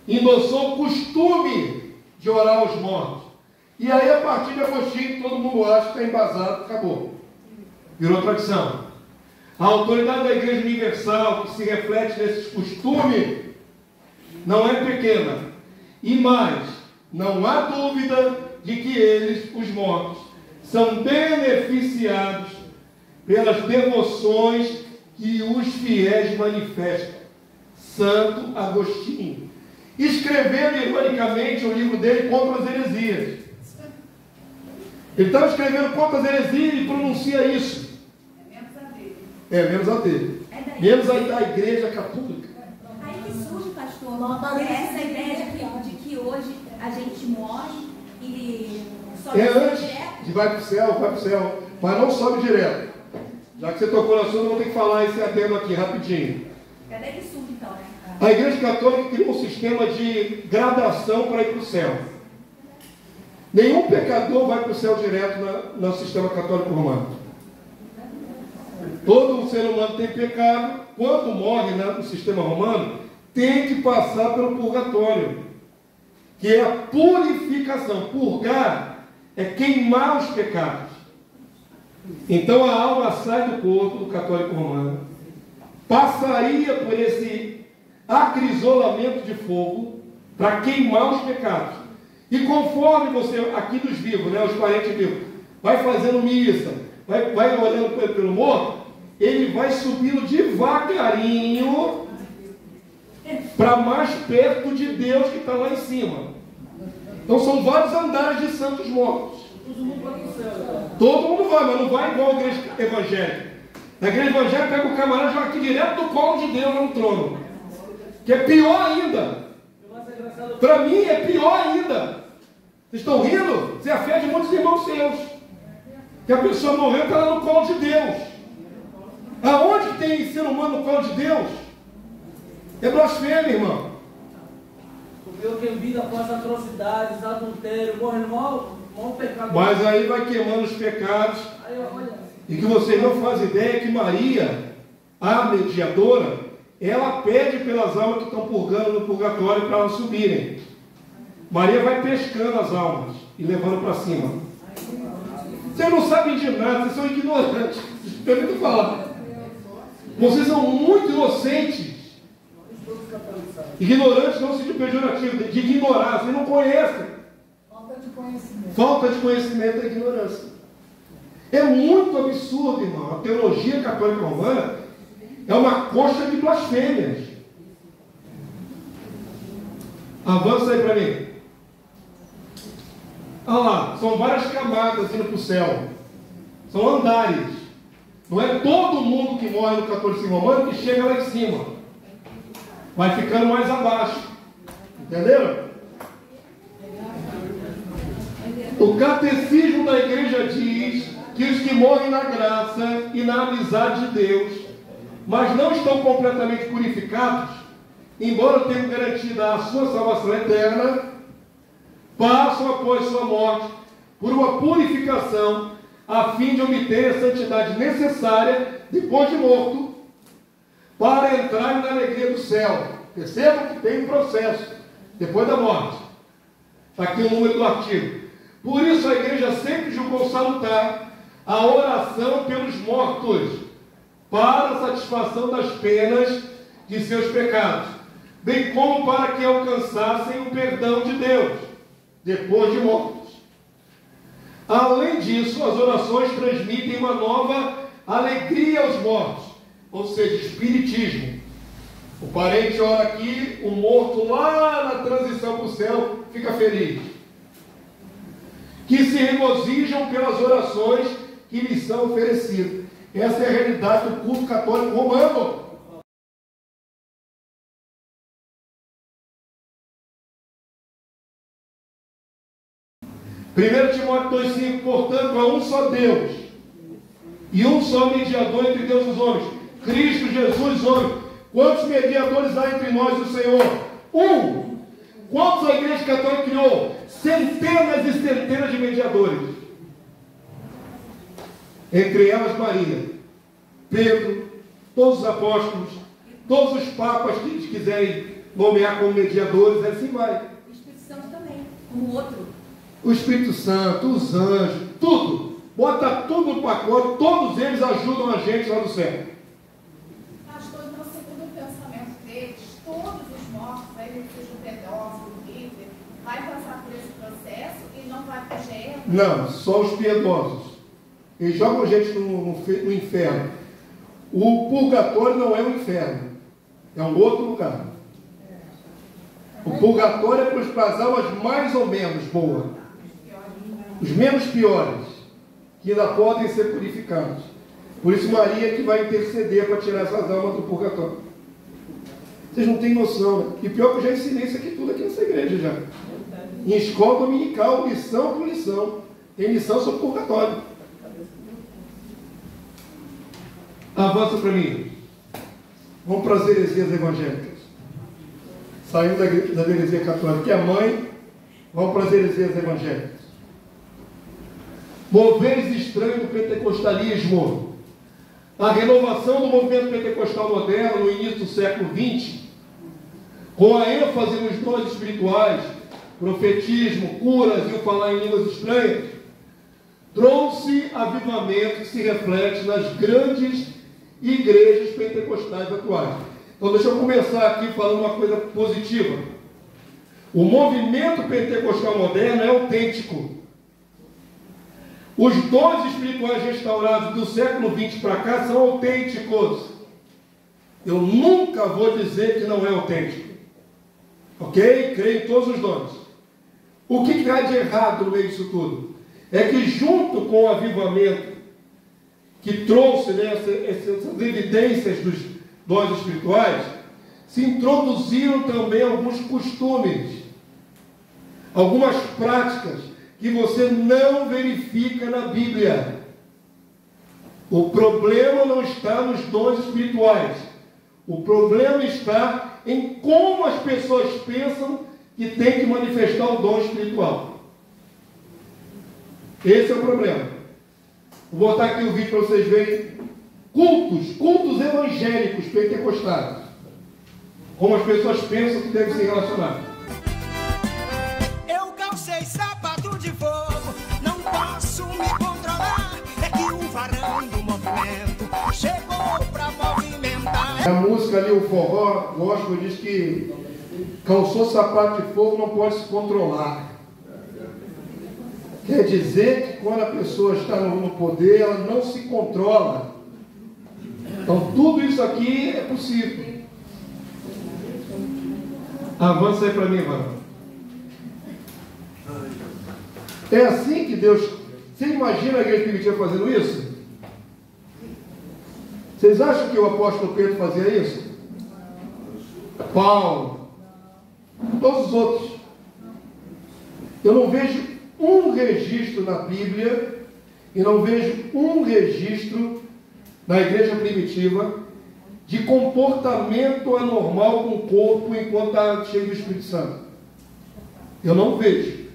endossou o costume de orar aos mortos. E aí, a partir de Agostinho, todo mundo acha que está embasado, acabou virou tradição. A autoridade da Igreja Universal, que se reflete nesse costume, não é pequena. E mais, não há dúvida de que eles, os mortos, são beneficiados pelas devoções que os fiéis manifestam. Santo Agostinho. Escrevendo ironicamente o livro dele contra as heresias. Ele estava escrevendo contra as heresias e pronuncia isso. É, menos a dele. É menos a da igreja católica. Aí que surge, pastor, essa ideia de que hoje a gente morre e sobe é antes direto. de vai para o céu, vai para o céu, mas não sobe direto. Já que você tocou no assunto, eu vou ter que falar esse adendo aqui rapidinho. Cadê que surge então, né? A igreja católica criou um sistema de gradação para ir para o céu. Nenhum pecador vai para o céu direto no sistema católico romano. Todo ser humano tem pecado, quando morre né, no sistema romano, tem que passar pelo purgatório, que é a purificação. Purgar é queimar os pecados. Então a alma sai do corpo do católico romano, passaria por esse acrisolamento de fogo para queimar os pecados. E conforme você, aqui dos vivos, né, os parentes vivos, vai fazendo missa, vai, vai olhando pelo, morto, ele vai subindo devagarinho para mais perto de Deus que está lá em cima. Então são vários andares de santos mortos. Todo mundo vai, mas não vai igual a igreja evangélica. Na igreja evangélica pega o camarada e joga aqui direto do colo de Deus no trono. Que é pior ainda. Para mim é pior ainda. Vocês estão rindo? Você afeta muitos irmãos seus. Que a pessoa morreu está lá no colo de Deus. Aonde tem ser humano no colo de Deus? É blasfêmia, irmão. Porque eu tenho vida após atrocidades, adultério, morrendo mal, mal pecado. Mas aí vai queimando os pecados. Aí, E que vocês não fazem ideia que Maria, a mediadora, ela pede pelas almas que estão purgando no purgatório para elas subirem. Maria vai pescando as almas e levando para cima. Vocês não sabem de nada, vocês são ignorantes. Permita falar. Vocês são muito inocentes. Ignorantes não se pejorativo, de ignorar, vocês não conhecem. Falta de conhecimento. Falta de conhecimento é ignorância. É muito absurdo, irmão. A teologia católica romana é uma coxa de blasfêmias. Avança aí para mim. Olha lá, são várias camadas indo para o céu. São andares. Não é todo mundo que morre no catolicismo romano que chega lá em cima. Vai ficando mais abaixo. Entenderam? O catecismo da igreja diz que os que morrem na graça e na amizade de Deus, mas não estão completamente purificados, embora tenham garantido a sua salvação eterna, passam após sua morte por uma purificação a fim de obter a santidade necessária depois de morto para entrar na alegria do céu. Percebam que tem um processo depois da morte. Está aqui o número do artigo. Por isso a igreja sempre julgou salutar a oração pelos mortos, para a satisfação das penas de seus pecados, bem como para que alcançassem o perdão de Deus, depois de mortos. Além disso, as orações transmitem uma nova alegria aos mortos, ou seja, espiritismo. O parente ora aqui, o morto lá na transição para o céu fica feliz que se regozijam pelas orações que lhes são oferecidas. Essa é a realidade do culto católico romano. Primeiro Timóteo 2,5, portanto, há um só Deus e um só mediador entre Deus e os homens, Cristo Jesus, homem. Quantos mediadores há entre nós e o Senhor? Um. Quantos a igreja católica criou? Centenas e centenas de mediadores. Entre elas Maria, Pedro, todos os apóstolos, todos os papas que eles quiserem nomear como mediadores, assim vai. O Espírito Santo também, como outro. O Espírito Santo, os anjos, tudo. Bota tudo no pacote, todos eles ajudam a gente lá no céu. Pastor, então, segundo o pensamento deles, todos os ele seja o pedófilo, vai passar por esse processo e não vai. Não, só os piedosos. Eles jogam gente no, no no inferno. O purgatório não é o inferno, é um outro lugar. O purgatório é para as almas mais ou menos boas, os menos piores, que ainda podem ser purificados. Por isso, Maria que vai interceder para tirar essas almas do purgatório. Vocês não têm noção, né? E pior que eu já ensinei isso aqui tudo aqui nessa igreja já. Em escola dominical, lição por lição. Tem lição sobre purgatório. Avança para mim. Vamos para as heresias evangélicas. Saindo da, heresia católica, que é a mãe, vamos para as heresias evangélicas. Moveres estranhos do pentecostalismo. a renovação do movimento pentecostal moderno no início do século XX, com a ênfase nos dons espirituais, profetismo, curas e o falar em línguas estranhas, trouxe avivamento que se reflete nas grandes igrejas pentecostais atuais. Então, deixa eu começar aqui falando uma coisa positiva. O movimento pentecostal moderno é autêntico. Os dons espirituais restaurados do século XX para cá são autênticos. Eu nunca vou dizer que não é autêntico. Ok? Creio em todos os dons. O que há de errado no meio disso tudo? É que junto com o avivamento que trouxe né, essas, essas evidências dos dons espirituais, se introduziram também alguns costumes, algumas práticas que você não verifica na Bíblia. O problema não está nos dons espirituais. O problema está em como as pessoas pensam que tem que manifestar o dom espiritual. Esse é o problema. Vou botar aqui o vídeo para vocês verem. Cultos, cultos evangélicos pentecostais. Como as pessoas pensam que devem se relacionar. Eu calcei sapato de fogo, não posso me controlar. É que o varão do movimento. A música ali, o forró, gospel, diz que calçou sapato de fogo não pode se controlar. Quer dizer que quando a pessoa está no poder, ela não se controla. Então tudo isso aqui é possível. Avança aí para mim, mano. É assim que Deus. Você imagina a igreja primitiva fazendo isso? Vocês acham que o apóstolo Pedro fazia isso? Paulo, todos os outros. Eu não vejo um registro na Bíblia e não vejo um registro na igreja primitiva de comportamento anormal com o corpo enquanto está cheio do Espírito Santo. Eu não vejo.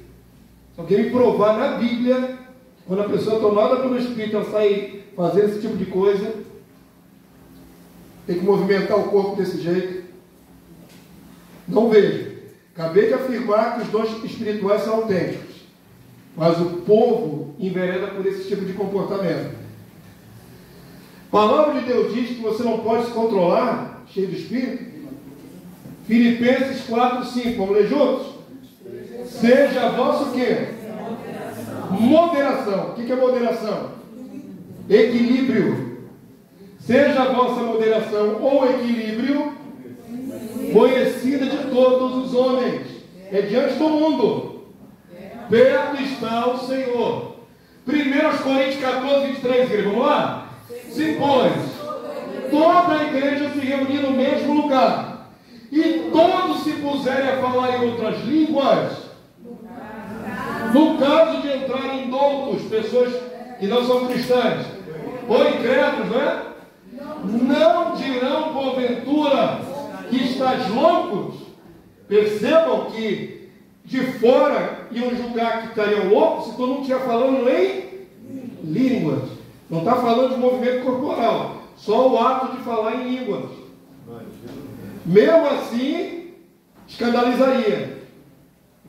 Se alguém me provar na Bíblia, quando a pessoa é tomada pelo Espírito, ela sai fazendo esse tipo de coisa, tem que movimentar o corpo desse jeito. Não vejo. Acabei de afirmar que os dons espirituais são autênticos. Mas o povo envereda por esse tipo de comportamento. A palavra de Deus diz que você não pode se controlar, cheio do Espírito. Filipenses 4, 5. Vamos ler juntos? Seja a vossa o quê? Moderação. O que é moderação? Equilíbrio. Seja a vossa moderação ou equilíbrio conhecida de todos os homens. É diante do mundo. Perto está o Senhor. 1 Coríntios 14, 23, igreja. Vamos lá? Se pois toda a igreja se reunir no mesmo lugar e todos se puserem a falar em outras línguas, no caso de entrarem doutos, pessoas que não são cristãs, ou incrédulos, não é? Não dirão porventura que estás loucos. Percebam que de fora iam julgar que estariam loucos se todo mundo estiver falando em línguas. Não está falando de movimento corporal, só o ato de falar em línguas. Mesmo assim, escandalizaria,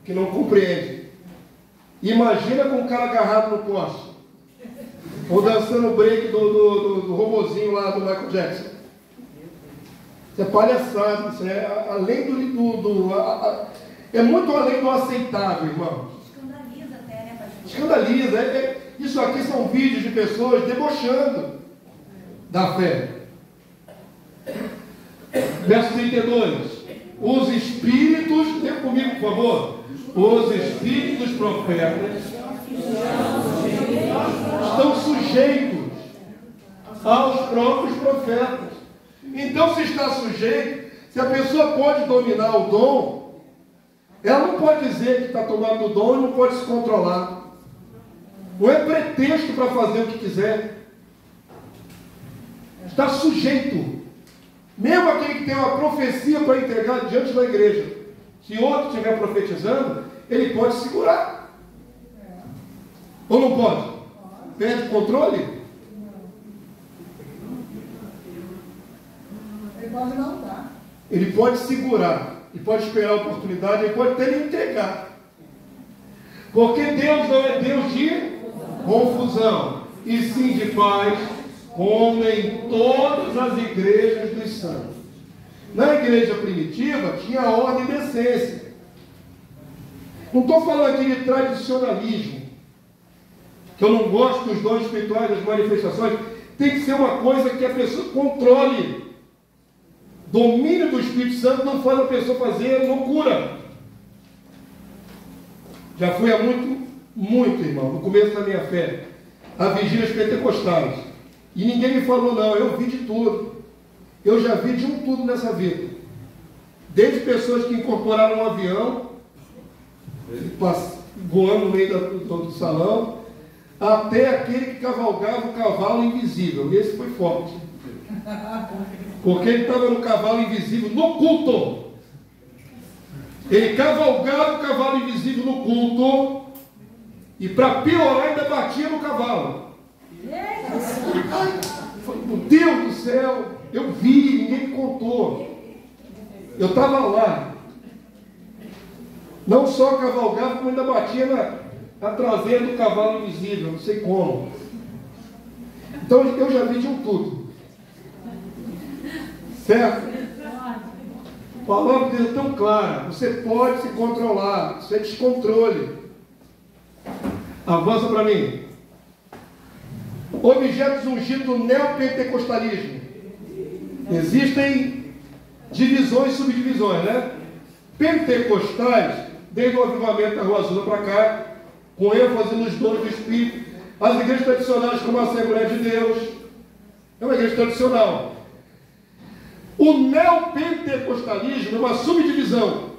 que não compreende. Imagina com um cara agarrado no poste, ou dançando o break do, do, do, do robozinho lá do Michael Jackson. Isso é palhaçada, isso é além do. do, do a, a, é muito além do aceitável, irmão. Escandaliza até, né, pastor? Escandaliza. É, é, isso aqui são vídeos de pessoas debochando da fé. Verso 32. Os espíritos, lê comigo, por favor. Os espíritos profetas estão sujeitos aos próprios profetas. Então, se está sujeito, se a pessoa pode dominar o dom, ela não pode dizer que está tomando o dom e não pode se controlar. Não é pretexto para fazer o que quiser. Está sujeito. Mesmo aquele que tem uma profecia para entregar diante da igreja. Se outro estiver profetizando, ele pode segurar. Ou não pode? Perde o controle? pode não dar. Ele pode segurar, ele pode esperar a oportunidade, ele pode até lhe entregar. Porque Deus não é Deus de confusão, e sim de paz, como em todas as igrejas dos santos. Na igreja primitiva tinha ordem e decência. Não estou falando aqui de tradicionalismo, que eu não gosto dos dons espirituais, das manifestações. Tem que ser uma coisa que a pessoa controle. Domínio do Espírito Santo não faz a pessoa fazer loucura. Já fui há muito, muito, irmão, no começo da minha fé, a vigílias pentecostais. E ninguém me falou, não, eu vi de tudo. Eu já vi de um tudo nessa vida. Desde pessoas que incorporaram um avião, voando no meio do, do salão, até aquele que cavalgava o cavalo invisível. E esse foi forte. Porque ele estava no cavalo invisível no culto. Ele cavalgava o cavalo invisível no culto. E para piorar, ainda batia no cavalo. Meu Deus do céu, eu vi, ninguém me contou. Eu estava lá. Não só cavalgava, como ainda batia na, na traseira do cavalo invisível, não sei como. Então eu já vi de um tudo. Certo? A palavra de Deus é tão clara. Você pode se controlar. Isso é descontrole. Avança para mim. Objetos ungidos do neopentecostalismo. Existem divisões e subdivisões, né? Pentecostais, desde o avivamento da Rua Azul para cá, com ênfase nos dons do Espírito. As igrejas tradicionais, como a Assembleia de Deus, é uma igreja tradicional. O neopentecostalismo é uma subdivisão,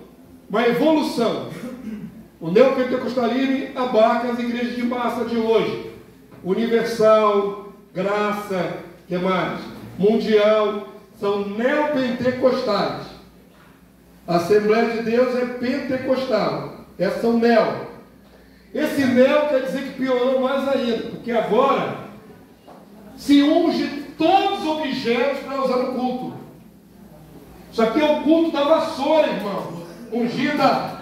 uma evolução. O neopentecostalismo abarca as igrejas de massa de hoje. Universal, Graça, que mais? Mundial, são neopentecostais. A Assembleia de Deus é pentecostal. Essas são neo. Esse neo quer dizer que piorou mais ainda, porque agora se unge todos os objetos para usar no culto. Isso aqui é o culto da vassoura, irmão. Ungida.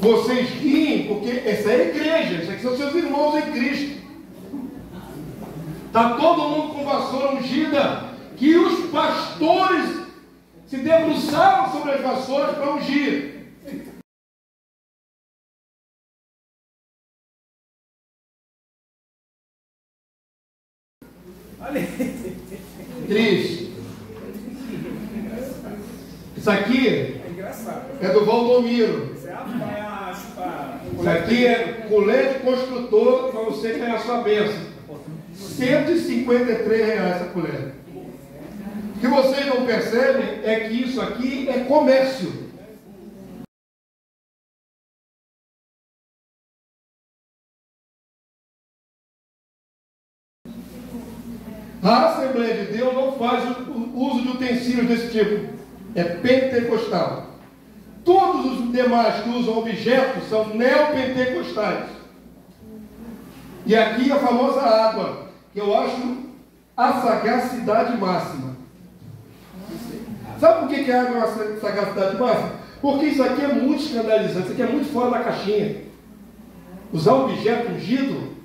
Vocês riem, porque essa é a igreja, isso aqui são seus irmãos em Cristo. Está todo mundo com vassoura ungida, que os pastores se debruçavam sobre as vassouras para ungir. Triste. Isso aqui é do Valdomiro. Isso aqui é colher de construtor para você ganhar a sua bênção. 153 reais essa colher. O que vocês não percebem é que isso aqui é comércio. A Assembleia de Deus não faz uso de utensílios desse tipo. É pentecostal. Todos os demais que usam objetos são neopentecostais. E aqui a famosa água, que eu acho a sagacidade máxima. Sabe por que a água é uma sagacidade máxima? Porque isso aqui é muito escandalizante, isso aqui é muito fora da caixinha. Usar objeto ungido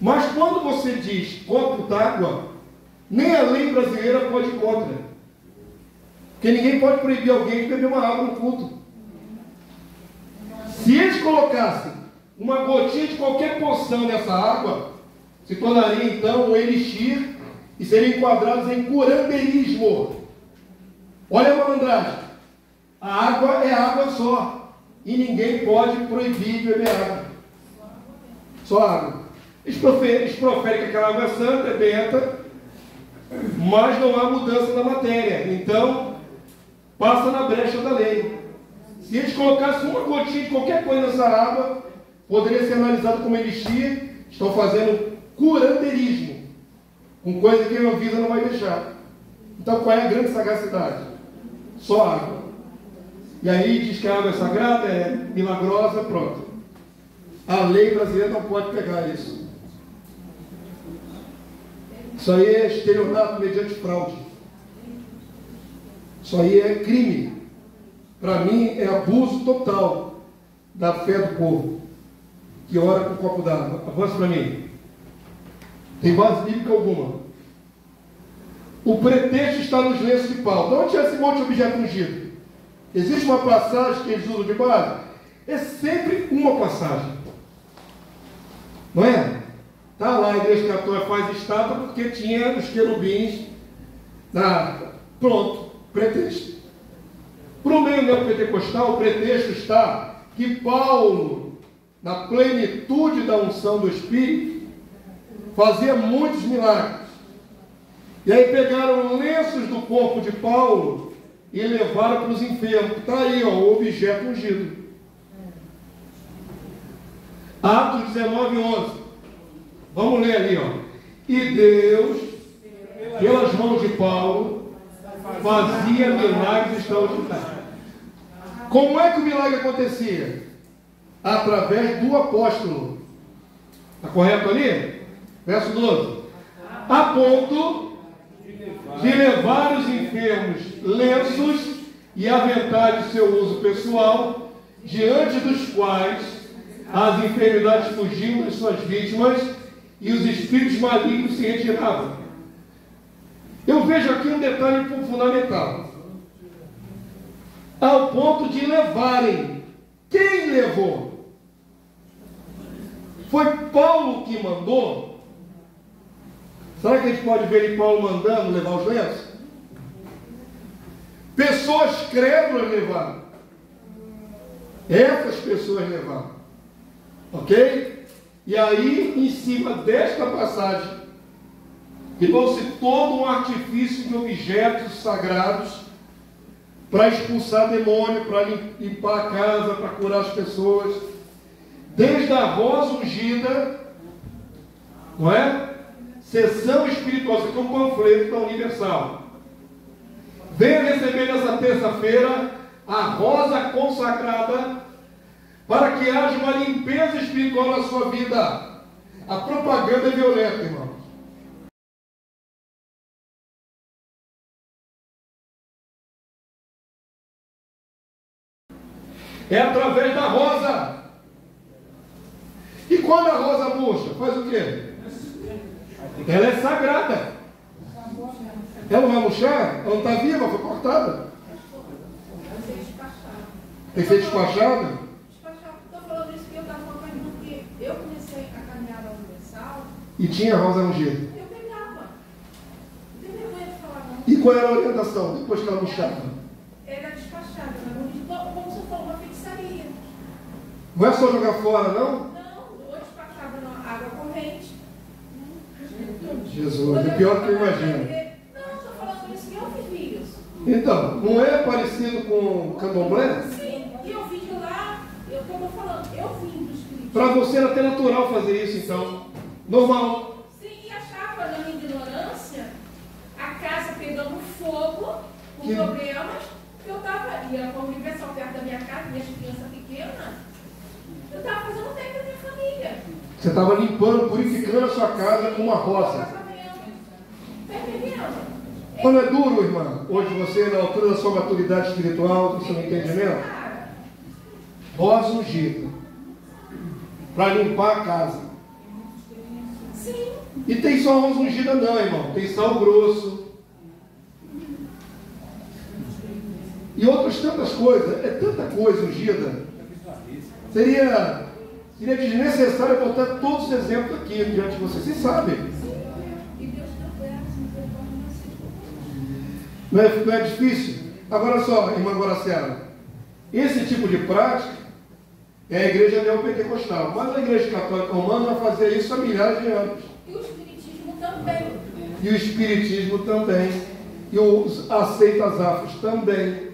mas quando você diz copo d'água, nem a lei brasileira pode ir contra. Porque ninguém pode proibir alguém de beber uma água no culto. Se eles colocassem uma gotinha de qualquer poção nessa água, se tornaria então um elixir e seriam enquadrados em curandeirismo. Olha a malandragem. A água é água só. E ninguém pode proibir de beber água. Só água. Eles proferem, que aquela água é santa, é benta, mas não há mudança da matéria. Então, passa na brecha da lei. Se eles colocassem uma gotinha de qualquer coisa nessa água, poderia ser analisado como elixir. Estão fazendo curandeirismo, com coisa que a Anvisa não vai deixar. Então, qual é a grande sagacidade? Só água. E aí diz que a água é sagrada, é milagrosa, pronto. A lei brasileira não pode pegar isso. Isso aí é estelionato mediante fraude. Isso aí é crime. Para mim é abuso total da fé do povo. Que ora com um copo d'água. Avança para mim. Tem base bíblica alguma. O pretexto está nos lenços de Paulo. De onde é esse monte de objeto ungido? Existe uma passagem que eles usam de base? É sempre uma passagem. Não é? Está lá a igreja católica faz estátua porque tinha os querubins na. Pronto, pretexto. Para o meio neopentecostal, o pretexto está que Paulo, na plenitude da unção do Espírito, fazia muitos milagres. E aí pegaram lenços do corpo de Paulo e levaram para os enfermos. Está aí, ó, o objeto ungido. Atos 19, 11. Vamos ler ali, ó. E Deus, pelas mãos de Paulo, fazia milagres extraordinários. Como é que o milagre acontecia? Através do apóstolo. Está correto ali? Verso 12. A ponto de levar os enfermos lenços e aventais de seu uso pessoal, diante dos quais as enfermidades fugiam das suas vítimas e os espíritos malignos se retiravam. Eu vejo aqui um detalhe fundamental. Ao ponto de levarem. Quem levou? Foi Paulo que mandou? Será que a gente pode ver Paulo mandando levar os lenços? Pessoas crédulas levaram. Essas pessoas levaram. Ok? E aí, em cima desta passagem, criou-se todo um artifício de objetos sagrados para expulsar demônio, para limpar a casa, para curar as pessoas. Desde a voz ungida, não é? Sessão espiritual, isso aqui é um panfleto da Universal. Venha receber nessa terça-feira a rosa consagrada para que haja uma limpeza espiritual na sua vida. A propaganda é violenta, irmão. É através da rosa. E quando a rosa murcha, faz o quê? Ela é sagrada. Ela não vai murchar? Ela não está viva, foi cortada. Tem que ser despachada? Estou falando isso que eu estava falando porque eu comecei a caminhar na Universal, E tinha rosa ungida. eu pegava. Não tem vergonha de falar não. E qual era a orientação depois que ela murchava? Era despachada, Universal, como se for uma fixaria. Não é só jogar fora, não? Não, ou despachada na água corrente. Jesus, é pior que eu imagino. Não, estou falando isso que eu vivi isso. Então, não é parecido com candomblé? Sim, e eu vi de lá, eu estou falando, eu vim do Espírito. Para você era até natural fazer isso, então. Normal. Sim, e achava na minha ignorância a casa pegando fogo, com Que- problemas, que eu estava, com a Universal perto da minha casa, minhas crianças pequenas, eu estava fazendo bem para minha família. Você estava limpando, purificando a sua casa com uma rosa. Casamento. Tá entendendo? Não é duro, irmã? Hoje você, na altura da sua maturidade espiritual, do seu entendimento? Rosa ungida. Para limpar a casa. Sim, E tem só rosa ungida não, irmão. Tem sal grosso. E outras tantas coisas. É tanta coisa ungida. Seria, seria desnecessário botar todos os exemplos aqui diante de vocês. Vocês sabem. não é não é, difícil? Agora só, irmã Goracela. Esse tipo de prática é a igreja neopentecostal. Mas a igreja católica romana já fazia isso há milhares de anos. E o Espiritismo também. E o Espiritismo também. E os aceitas afros também.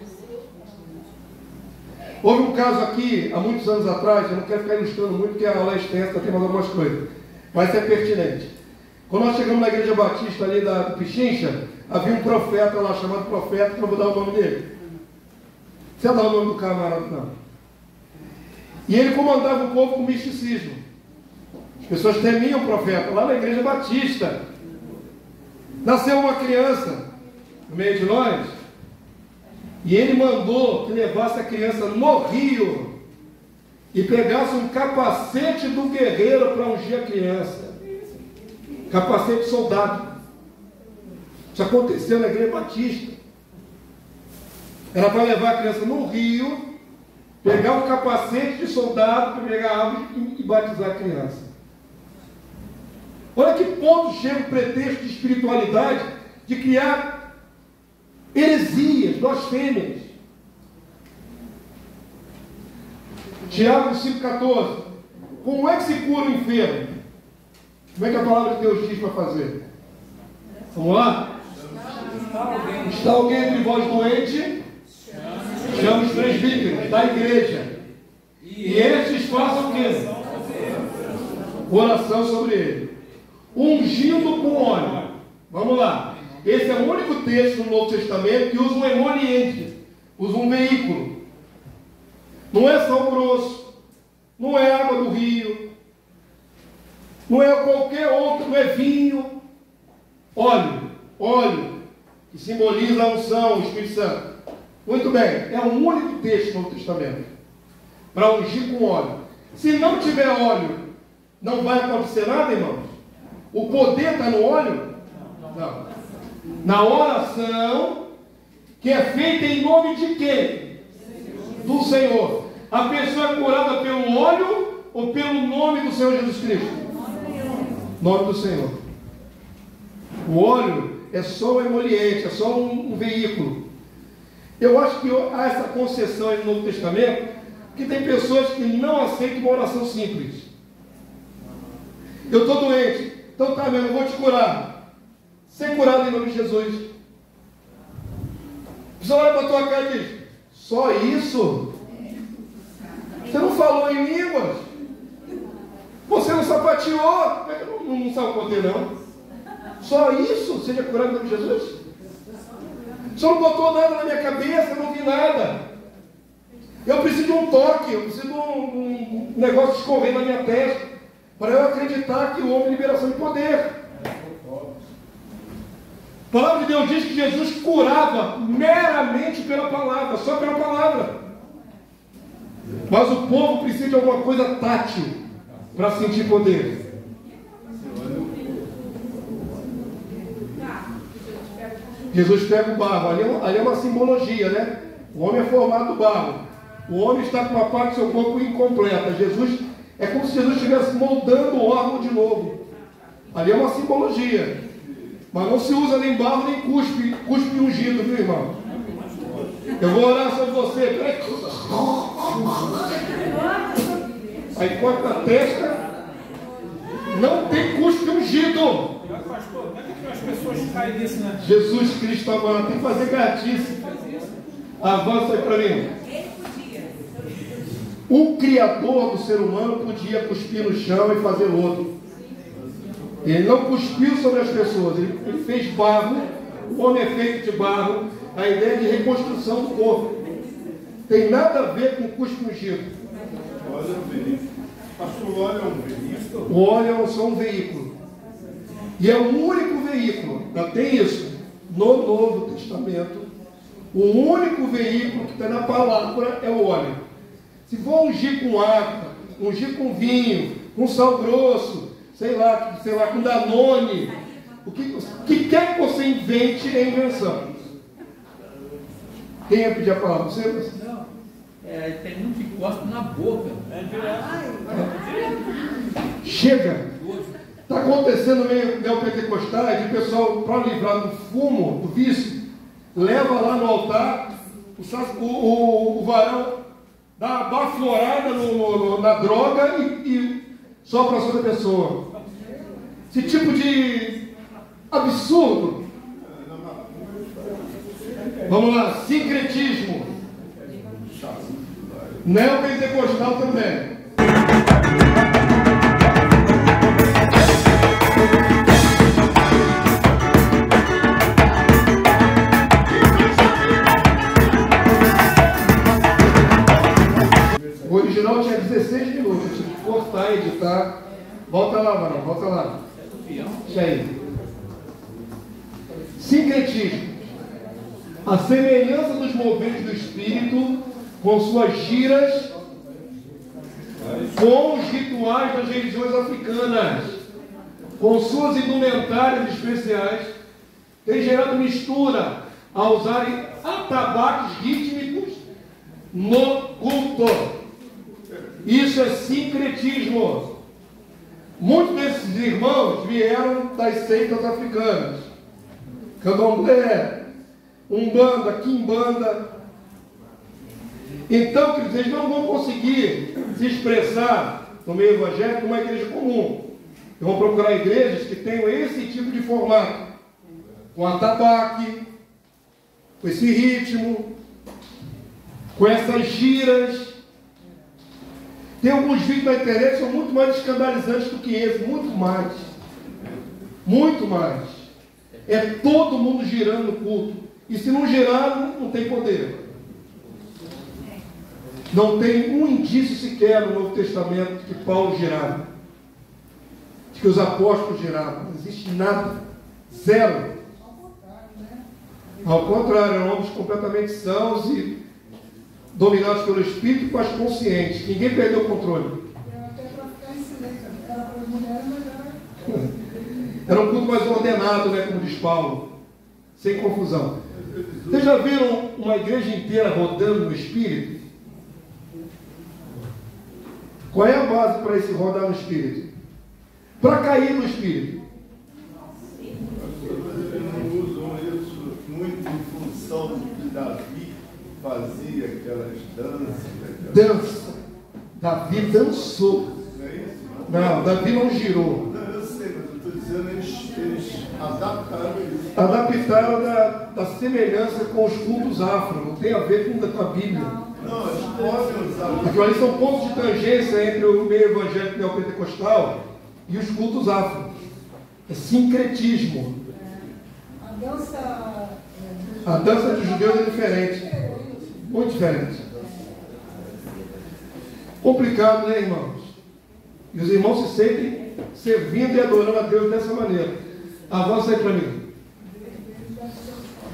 Houve um caso aqui, há muitos anos atrás, eu não quero ficar ilustrando muito, porque a aula é extensa, tem mais algumas coisas. Mas é pertinente. Quando nós chegamos na igreja batista ali da Pichincha, havia um profeta lá chamado profeta, que eu vou dar o nome dele. Você dá o nome do camarada, não. E ele comandava o povo com misticismo. As pessoas temiam o profeta, lá na igreja batista. Nasceu uma criança no meio de nós, E ele mandou que levasse a criança no rio e pegasse um capacete do guerreiro para ungir a criança. Capacete soldado. Isso aconteceu na igreja batista. Ela vai levar a criança no rio, pegar um capacete de soldado pegar água e, e batizar a criança. Olha que ponto chega o pretexto de espiritualidade de criar heresias, blasfêmias. Tiago 5,14. Como é que se cura o enfermo? Como é que a palavra de Deus diz para fazer? Vamos lá? Está alguém entre vós doente? Chama os presbíteros da igreja. E estes façam o quê? Oração sobre ele. Ungindo com óleo. Vamos lá. Esse é o único texto no Novo Testamento que usa um emoliente, usa um veículo. Não é sal grosso, não é água do rio, não é qualquer outro, não é vinho. Óleo, óleo, que simboliza a unção, o Espírito Santo. Muito bem, é o único texto no Novo Testamento para ungir com óleo. Se não tiver óleo, não vai acontecer nada, irmãos? O poder está no óleo? Não. Na oração, que é feita em nome de quem? Do Senhor. A pessoa é curada pelo óleo ou pelo nome do Senhor Jesus Cristo? Nome do Senhor. O óleo é só um emoliente, é só um veículo. Eu acho que há essa concessão aí no Novo Testamento que tem pessoas que não aceitam uma oração simples. Eu estou doente, então tá mesmo, eu vou te curar. Ser curado em nome de Jesus. Você olha para a tua cara e diz: Só isso? Você não falou em línguas? Você não sapateou? É eu não, não sapotei, não? Só isso? Seja curado em nome de Jesus? Só não botou nada na minha cabeça, não vi nada. Eu preciso de um toque, eu preciso de um, um negócio escorrer na minha testa, para eu acreditar que houve liberação de poder. A palavra de Deus diz que Jesus curava meramente pela palavra, só pela palavra. Mas o povo precisa de alguma coisa tátil para sentir poder. Jesus pega o barro, ali é, ali é uma simbologia, né? O homem é formado do barro. O homem está com uma parte do seu corpo incompleta. Jesus é como se Jesus estivesse moldando o órgão de novo. Ali é uma simbologia. Mas não se usa nem barro nem cuspe, cuspe ungido, viu irmão? Eu vou orar sobre você. Peraí. Aí corta a testa. Não tem cuspe ungido. Pastor, é que as pessoas caem nisso, né? Jesus Cristo amado, tem que fazer gatice. Avança aí para mim. O Criador do ser humano podia cuspir no chão e fazer lodo. Ele não cuspiu sobre as pessoas, ele, fez barro, o homem é feito de barro, a ideia de reconstrução do corpo. Tem nada a ver com cuspe ungido. Pastor, o óleo é um veículo? O óleo é só um veículo. E é o único veículo, não tem isso, no Novo Testamento, o único veículo que está na palavra é o óleo. Se for ungir com água, ungir com vinho, com sal grosso, sei lá, sei lá, com danone, o que, o que quer que você invente é invenção. Quem ia pedir a palavra? Você? Não. É, tem um que gosta na boca. Chega! Está acontecendo meio neopentecostais de pessoal, para livrar do fumo, do vício, leva lá no altar, o, o, o, o varão dá uma florada no, no- na droga e, e sopra sobre a pessoa. Esse tipo de absurdo. Vamos lá, sincretismo. Neopentecostal também. Editar. Volta lá, mano, volta lá. Isso aí. Sincretismo. A semelhança dos moveres do Espírito, com suas giras, com os rituais das religiões africanas, com suas indumentárias especiais, tem gerado mistura a usarem atabaques rítmicos no culto. Isso é sincretismo. Muitos desses irmãos vieram das seitas africanas. Candomblé, Umbanda, Quimbanda. Então, eles não vão conseguir se expressar no meio evangélico como uma igreja comum. Vão procurar igrejas que tenham esse tipo de formato. Com atabaque, com esse ritmo, com essas giras. Tem alguns vídeos na internet que são muito mais escandalizantes do que esse, muito mais. Muito mais. É todo mundo girando no culto. E se não girar, não, tem poder. Não tem um indício sequer no Novo Testamento que Paulo girava. De que os apóstolos giravam. Não existe nada. Zero. Ao contrário, eram homens completamente sãos e dominados pelo Espírito, mas conscientes. Ninguém perdeu o controle. Era um culto mais ordenado, né, como diz Paulo. Sem confusão. Vocês já viram uma igreja inteira rodando no Espírito? Qual é a base para esse rodar no Espírito? Para cair no Espírito. usam isso muito em função de Davi fazia aquelas danças. Aquelas... Dança. Davi dançou. Não é isso? Não, Davi não girou. Não, eu sei, mas eu estou dizendo eles, eles adaptaram isso. Adaptaram da, da semelhança com os cultos afro. Não tem a ver com, com a Bíblia. Não, eles podem usar. Aquilo ali são pontos de tangência entre o meio evangélico neopentecostal e os cultos afro. É sincretismo. A dança. A dança dos judeus é diferente. Muito diferente. Complicado, né, irmãos? E os irmãos se sentem servindo e adorando a Deus dessa maneira. Avança aí para mim.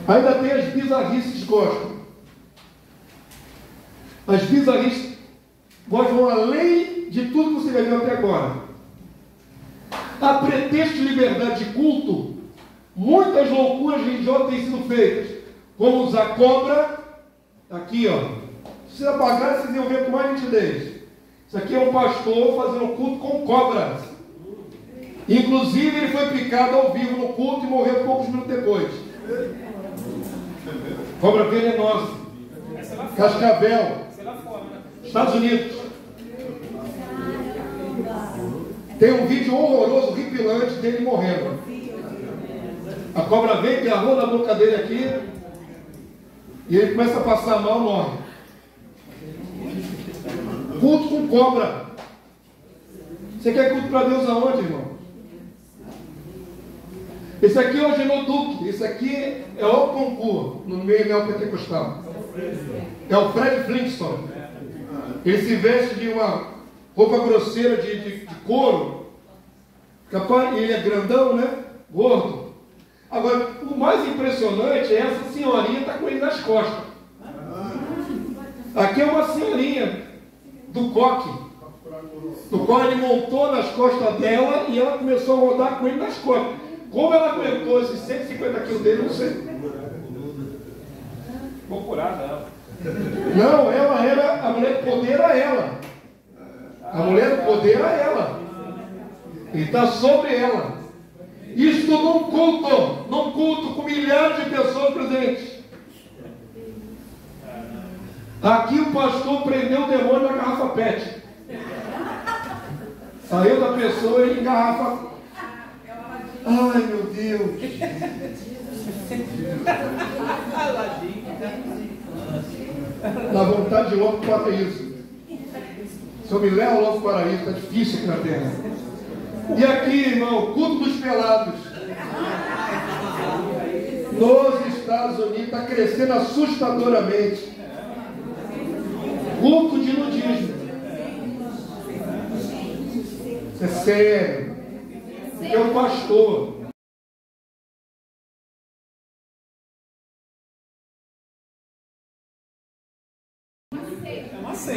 Ainda tem as bizarrices gostam. As bizarrices vão além de tudo que você já viu até agora. A pretexto de liberdade de culto, muitas loucuras religiosas têm sido feitas, como usar cobra, aqui ó, se apagar, vocês iam ver com mais nitidez. Isso aqui é um pastor fazendo culto com cobras. Inclusive, ele foi picado ao vivo no culto e morreu poucos minutos depois. Cobra venenosa. Cascavel. Estados Unidos. Tem um vídeo horroroso, horripilante dele morrendo. A cobra vem, agarrou na boca dele aqui, e ele começa a passar mal, morre. Culto com cobra. Você quer culto para Deus aonde, irmão? Esse aqui é o Genoduque, esse aqui é o concurso no meio neopentecostal. É o Fred Flintstone. Ele se veste de uma roupa grosseira de, de, de couro. Capaz, ele é grandão, né? Gordo. Agora, o mais impressionante é essa senhorinha está com ele nas costas. Aqui é uma senhorinha do coque. Do qual ele montou nas costas dela e ela começou a rodar com ele nas costas. Como ela aguentou esses 150 quilos dele, não sei. Vou curar dela. Não, ela era, a mulher do poder era ela. A mulher do poder era ela. Ele está sobre ela. Isto num culto, num culto com milhares de pessoas presentes. Aqui o pastor prendeu o demônio na garrafa PET. Saiu da pessoa e engarrafa. Ai meu Deus. Dá vontade de logo para isso. Se eu me levo logo para isso, está difícil aqui na terra. E aqui, irmão, culto dos pelados. Nos Estados Unidos está crescendo assustadoramente. Culto de nudismo. É sério. Porque o pastor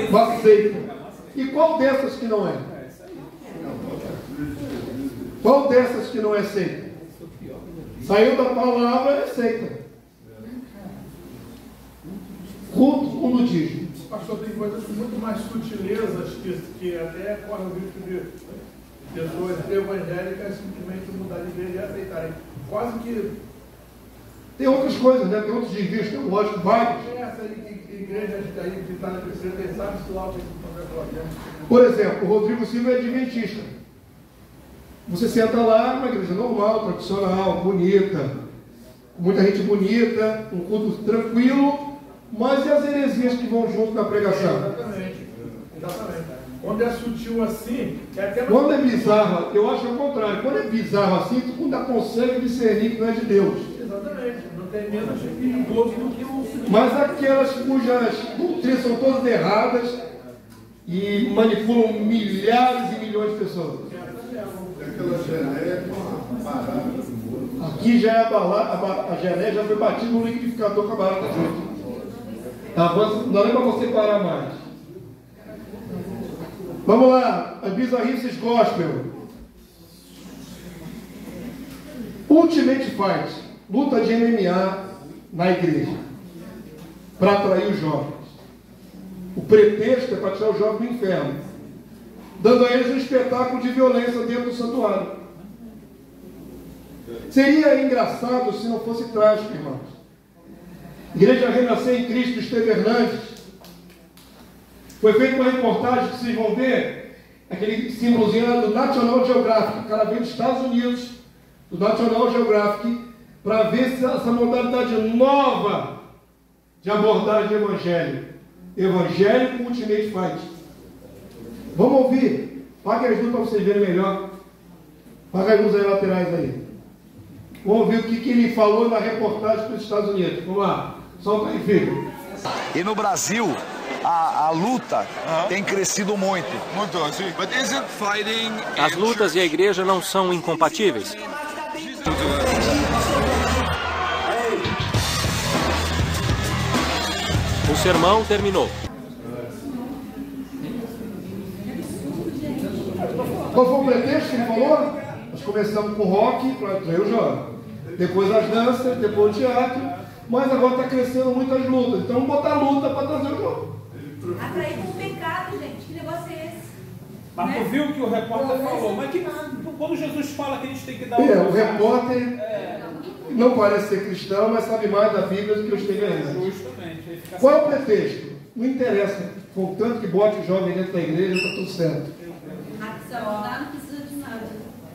não aceita. E qual dessas que não é? Qual dessas que não é seita? Saiu da palavra, é seita. Culto condutismo. Pastor, tem coisas com muito mais sutilezas que, que até corre o risco de pessoas evangélicas simplesmente mudar de igreja e aceitarem. Quase que. Tem outras coisas, né? Tem outros desvios teológicos, vários. Essa igrejas aí que está na terceira, quem sabe se lá o que está Por exemplo, o Rodrigo Silva é adventista. Você senta lá, uma igreja normal, tradicional, bonita, com muita gente bonita, um culto tranquilo, mas e as heresias que vão junto na pregação? Exatamente. Exatamente. Quando é sutil assim, é até Quando é bizarro, eu acho o contrário. Quando é bizarro assim, tu ainda consegue discernir que não é de Deus. Exatamente. Não tem menos perigoso do que o. Mas aquelas cujas doutrinas são todas erradas e manipulam milhares e milhões de pessoas. Aquela geleia barata. Aqui já é a, bala, a, a geleia já foi batida no liquidificador com a barata junto. Avança, não é para você parar mais. Vamos lá, as bizarrices gospel. Ultimate Fight, luta de MMA na igreja, para atrair os jovens. O pretexto é para tirar os jovens do inferno, dando a eles um espetáculo de violência dentro do santuário. Seria engraçado se não fosse trágico, irmãos. Igreja Renascer em Cristo, Esteve Hernandes. Foi feita uma reportagem que vocês vão ver, aquele símbolozinho do National Geographic. O cara veio dos Estados Unidos, do National Geographic, para ver essa modalidade nova de abordagem de evangelho. Evangelho Ultimate Fight. Vamos ouvir. Pague as luzes para vocês verem melhor. Paga as luzes aí laterais aí. Vamos ouvir o que, que ele falou na reportagem para os Estados Unidos. Vamos lá. Solta aí, filho. E no Brasil, a, a luta tem crescido muito. Muito, assim. As lutas e a igreja não são incompatíveis. O sermão terminou. Qual foi o pretexto que ele falou? Nós começamos com rock, para eu jogo. Depois as danças, depois o teatro. Mas agora está crescendo muitas lutas. Então vamos botar luta para trazer o jogo. Atrair com o pecado, gente. Que negócio é esse? Mas Né? tu viu o que o repórter falou? Mas que, quando Jesus fala que a gente tem que dar É, o repórter não parece ser cristão, mas sabe mais da Bíblia do que os teganenses. Justamente. Qual é o pretexto? Não interessa. Contanto que bote o jovem dentro da igreja, está tudo certo. Não precisa de nada.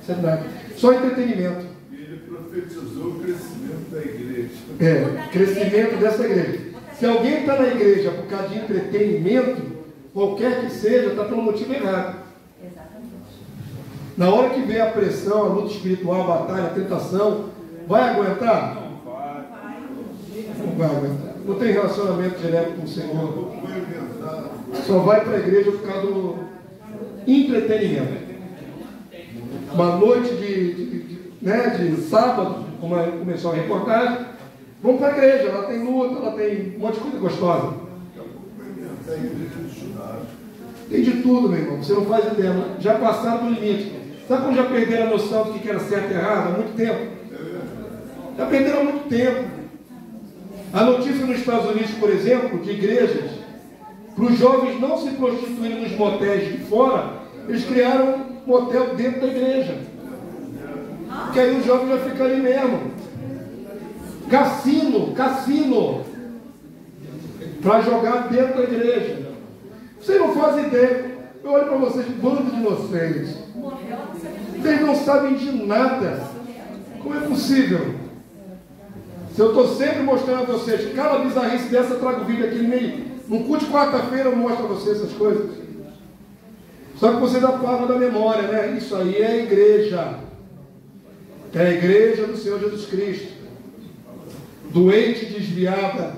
Isso é nada. Só entretenimento. Ele profetizou o crescimento da igreja. É, crescimento dessa igreja. Se alguém está na igreja por causa de entretenimento, qualquer que seja, está pelo motivo errado. Na hora que vem a pressão, a luta espiritual, a batalha, a tentação, vai aguentar? Não vai aguentar. Não tem relacionamento direto com o Senhor. Só vai para a igreja por causa do entretenimento. Uma noite de, de- de- né, de sábado, como é- começou a reportagem, vamos para a igreja, lá tem luta, lá tem um monte de coisa gostosa. Tem de tudo, meu irmão. Você não faz ideia. Já passaram do limite. Sabe quando já perderam a noção do que era certo e errado? Há muito tempo. Já perderam há muito tempo. A notícia nos Estados Unidos, por exemplo, de igrejas, para os jovens não se prostituírem nos motéis de fora, eles criaram um motel dentro da igreja. Que aí os jovens já ficam ali mesmo. Cassino, cassino. Para jogar dentro da igreja. Vocês não fazem ideia. Eu olho para vocês, bando de inocentes. Vocês não sabem de nada. Como é possível? Se eu estou sempre mostrando a vocês, cada bizarrice dessa eu trago vídeo aqui no meio. No culto de quarta-feira eu mostro a vocês essas coisas. Só que vocês apagam da memória, né? Isso aí é a igreja. É a igreja do Senhor Jesus Cristo. Doente, desviada,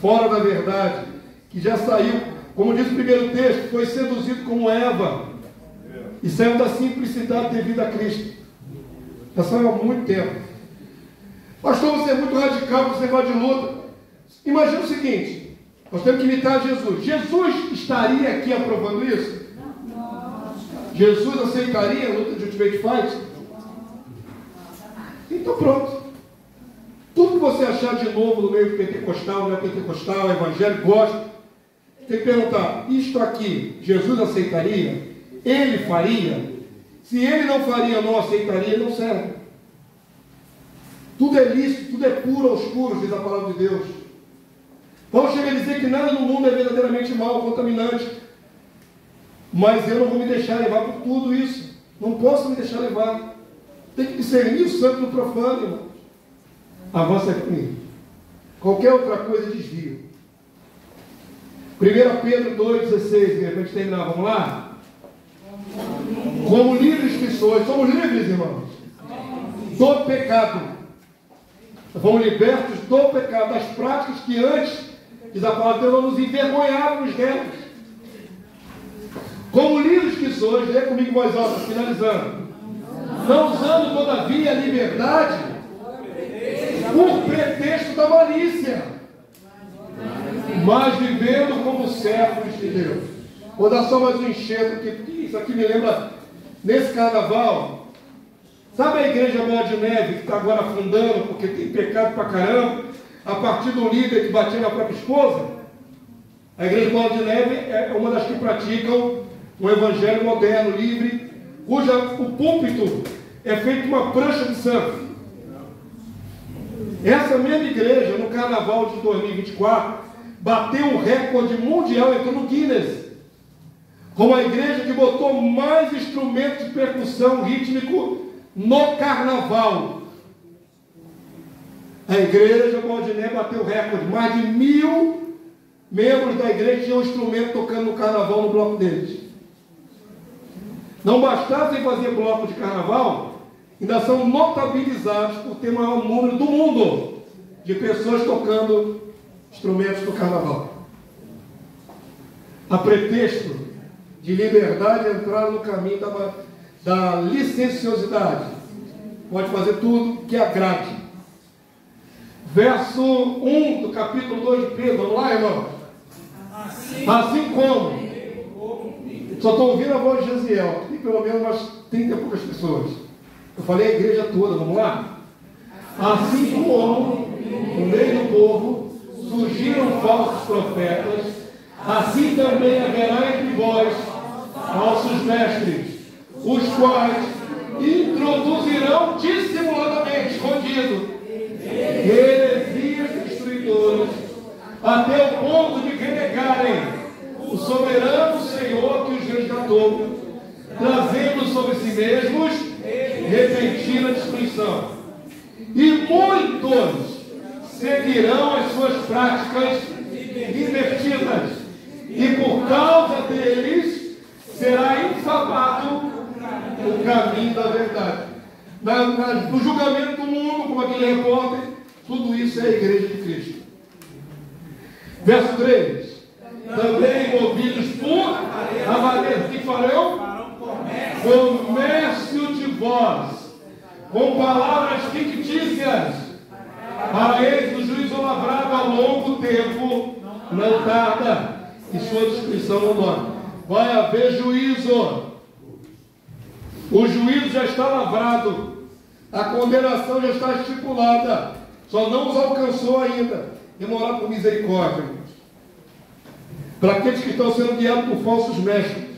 fora da verdade, que já saiu, como diz o primeiro texto, foi seduzido como Eva. E saiu da simplicidade devido a Cristo. Já saiu há muito tempo. Pastor, você é muito radical com esse negócio de luta. Imagina o seguinte: Nós temos que imitar Jesus. Jesus estaria aqui aprovando isso? Jesus aceitaria a luta de Ultimate Fight? Então pronto. Tudo que você achar de novo no meio pentecostal, não é pentecostal, evangélico, gosta, tem que perguntar, isto aqui, Jesus aceitaria? Ele faria? Se ele não faria, não aceitaria, não serve. Tudo é lícito, tudo é puro aos puros, diz a palavra de Deus. Paulo chega a dizer que nada no mundo é verdadeiramente mal, contaminante. Mas eu não vou me deixar levar por tudo isso. Não posso me deixar levar. Tem que discernir o santo do profano, irmão. Avança comigo. Qualquer outra coisa desvia. 1 Pedro 2,16, para a gente terminar, vamos lá? Como livres que sois, somos livres, irmãos. Do pecado. Fomos libertos do pecado, das práticas que antes, diz a palavra de Deus, nos envergonhávamos delas. Como livres que sois, lê comigo voz alta, finalizando. Não usando, todavia, a liberdade por pretexto da malícia, mas vivendo como servos de Deus. Vou dar só mais um enxerto porque isso aqui me lembra, nesse carnaval, sabe a igreja Bola de Neve, que está agora afundando porque tem pecado pra caramba, a partir do líder que batia na própria esposa? A igreja Bola de Neve é uma das que praticam um evangelho moderno, livre, cuja o púlpito é feito uma prancha de surf. Essa mesma igreja, no carnaval de 2024, bateu o recorde mundial, entrou no Guinness. Como a igreja que botou mais instrumentos de percussão rítmico no carnaval. A igreja Baldiné bateu recorde. Mais de mil membros da igreja tinham um instrumento tocando no carnaval no bloco deles. Não bastasse fazer bloco de carnaval, ainda são notabilizados por ter o maior número do mundo de pessoas tocando instrumentos do carnaval. A pretexto de liberdade entrar no caminho da, da licenciosidade. Pode fazer tudo que agrade. Verso 1 do capítulo 2 de Pedro. Vamos lá, irmão? Assim, assim como. Só estou ouvindo a voz de Gesiel. Tem pelo menos umas 30 e poucas pessoas. Eu falei a igreja toda, vamos lá? Assim como no meio do povo surgiram falsos profetas, assim também haverá entre vós falsos mestres, os quais introduzirão dissimuladamente, escondido, heresias destruidoras, até o ponto de renegarem o soberano Senhor que os resgatou, trazendo sobre si mesmos repentina destruição. E muitos seguirão as suas práticas invertidas, e por causa deles será infamado o caminho da verdade. Na, na, no julgamento do mundo, como aquele repórter, tudo isso é a igreja de Cristo. Verso 3. Também movidos por avareza. Que farão? comércio de vós, com palavras fictícias, para eles o juízo lavrado a longo tempo não tarda, e sua descrição não dorme. Vai haver juízo. O juízo já está lavrado, a condenação já está estipulada, só não os alcançou ainda. Demorar por misericórdia. Para aqueles que estão sendo guiados por falsos mestres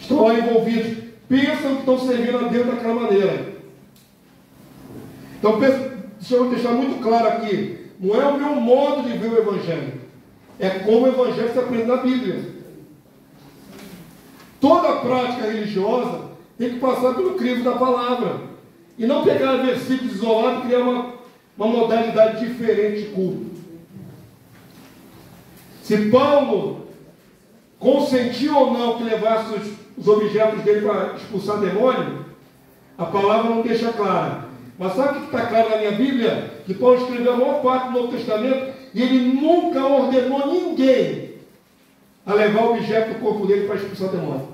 estão lá envolvidos, pensam que estão servindo a Deus daquela maneira. Então, deixa eu deixar muito claro aqui: não é o meu modo de ver o Evangelho, é como o Evangelho se aprende na Bíblia. Toda prática religiosa tem que passar pelo crivo da palavra. E não pegar versículos isolados e criar uma, uma modalidade diferente de culto. Se Paulo consentiu ou não que levasse os os objetos dele para expulsar demônio, a palavra não deixa clara. Mas sabe o que está claro na minha Bíblia? Que Paulo escreveu a maior parte do Novo Testamento e ele nunca ordenou ninguém a levar o objeto do corpo dele para expulsar demônio.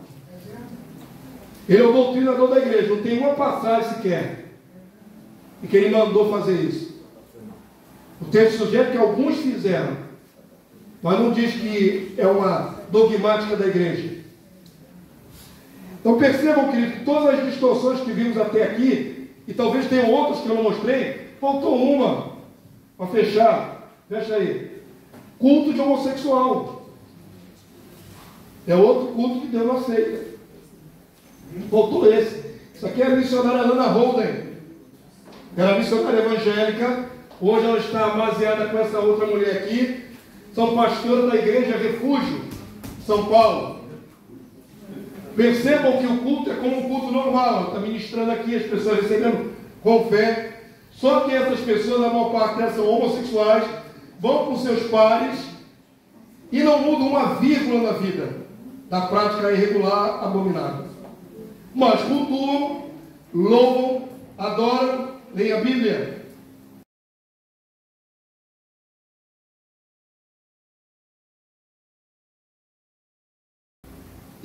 Ele é o doutrinador da igreja, não tem uma passagem sequer e que ele mandou fazer isso. O texto sugere que alguns fizeram, mas não diz que é uma dogmática da igreja. Então percebam, querido, que todas as distorções que vimos até aqui, e talvez tenham outras que eu não mostrei, faltou uma para fechar. Fecha aí. Culto de homossexual. É outro culto que Deus não aceita. Faltou esse. Isso aqui é a missionária Ana Holden. Era missionária evangélica. Hoje ela está amaziada com essa outra mulher aqui. São pastoras da igreja Refúgio, São Paulo. Percebam que o culto é como um culto normal. Está ministrando aqui, as pessoas recebendo com fé. Só que essas pessoas, a maior parte delas são homossexuais, vão com seus pares e não mudam uma vírgula na vida da prática irregular, abominável. Mas cultuam, louvam, adoram, leem a Bíblia.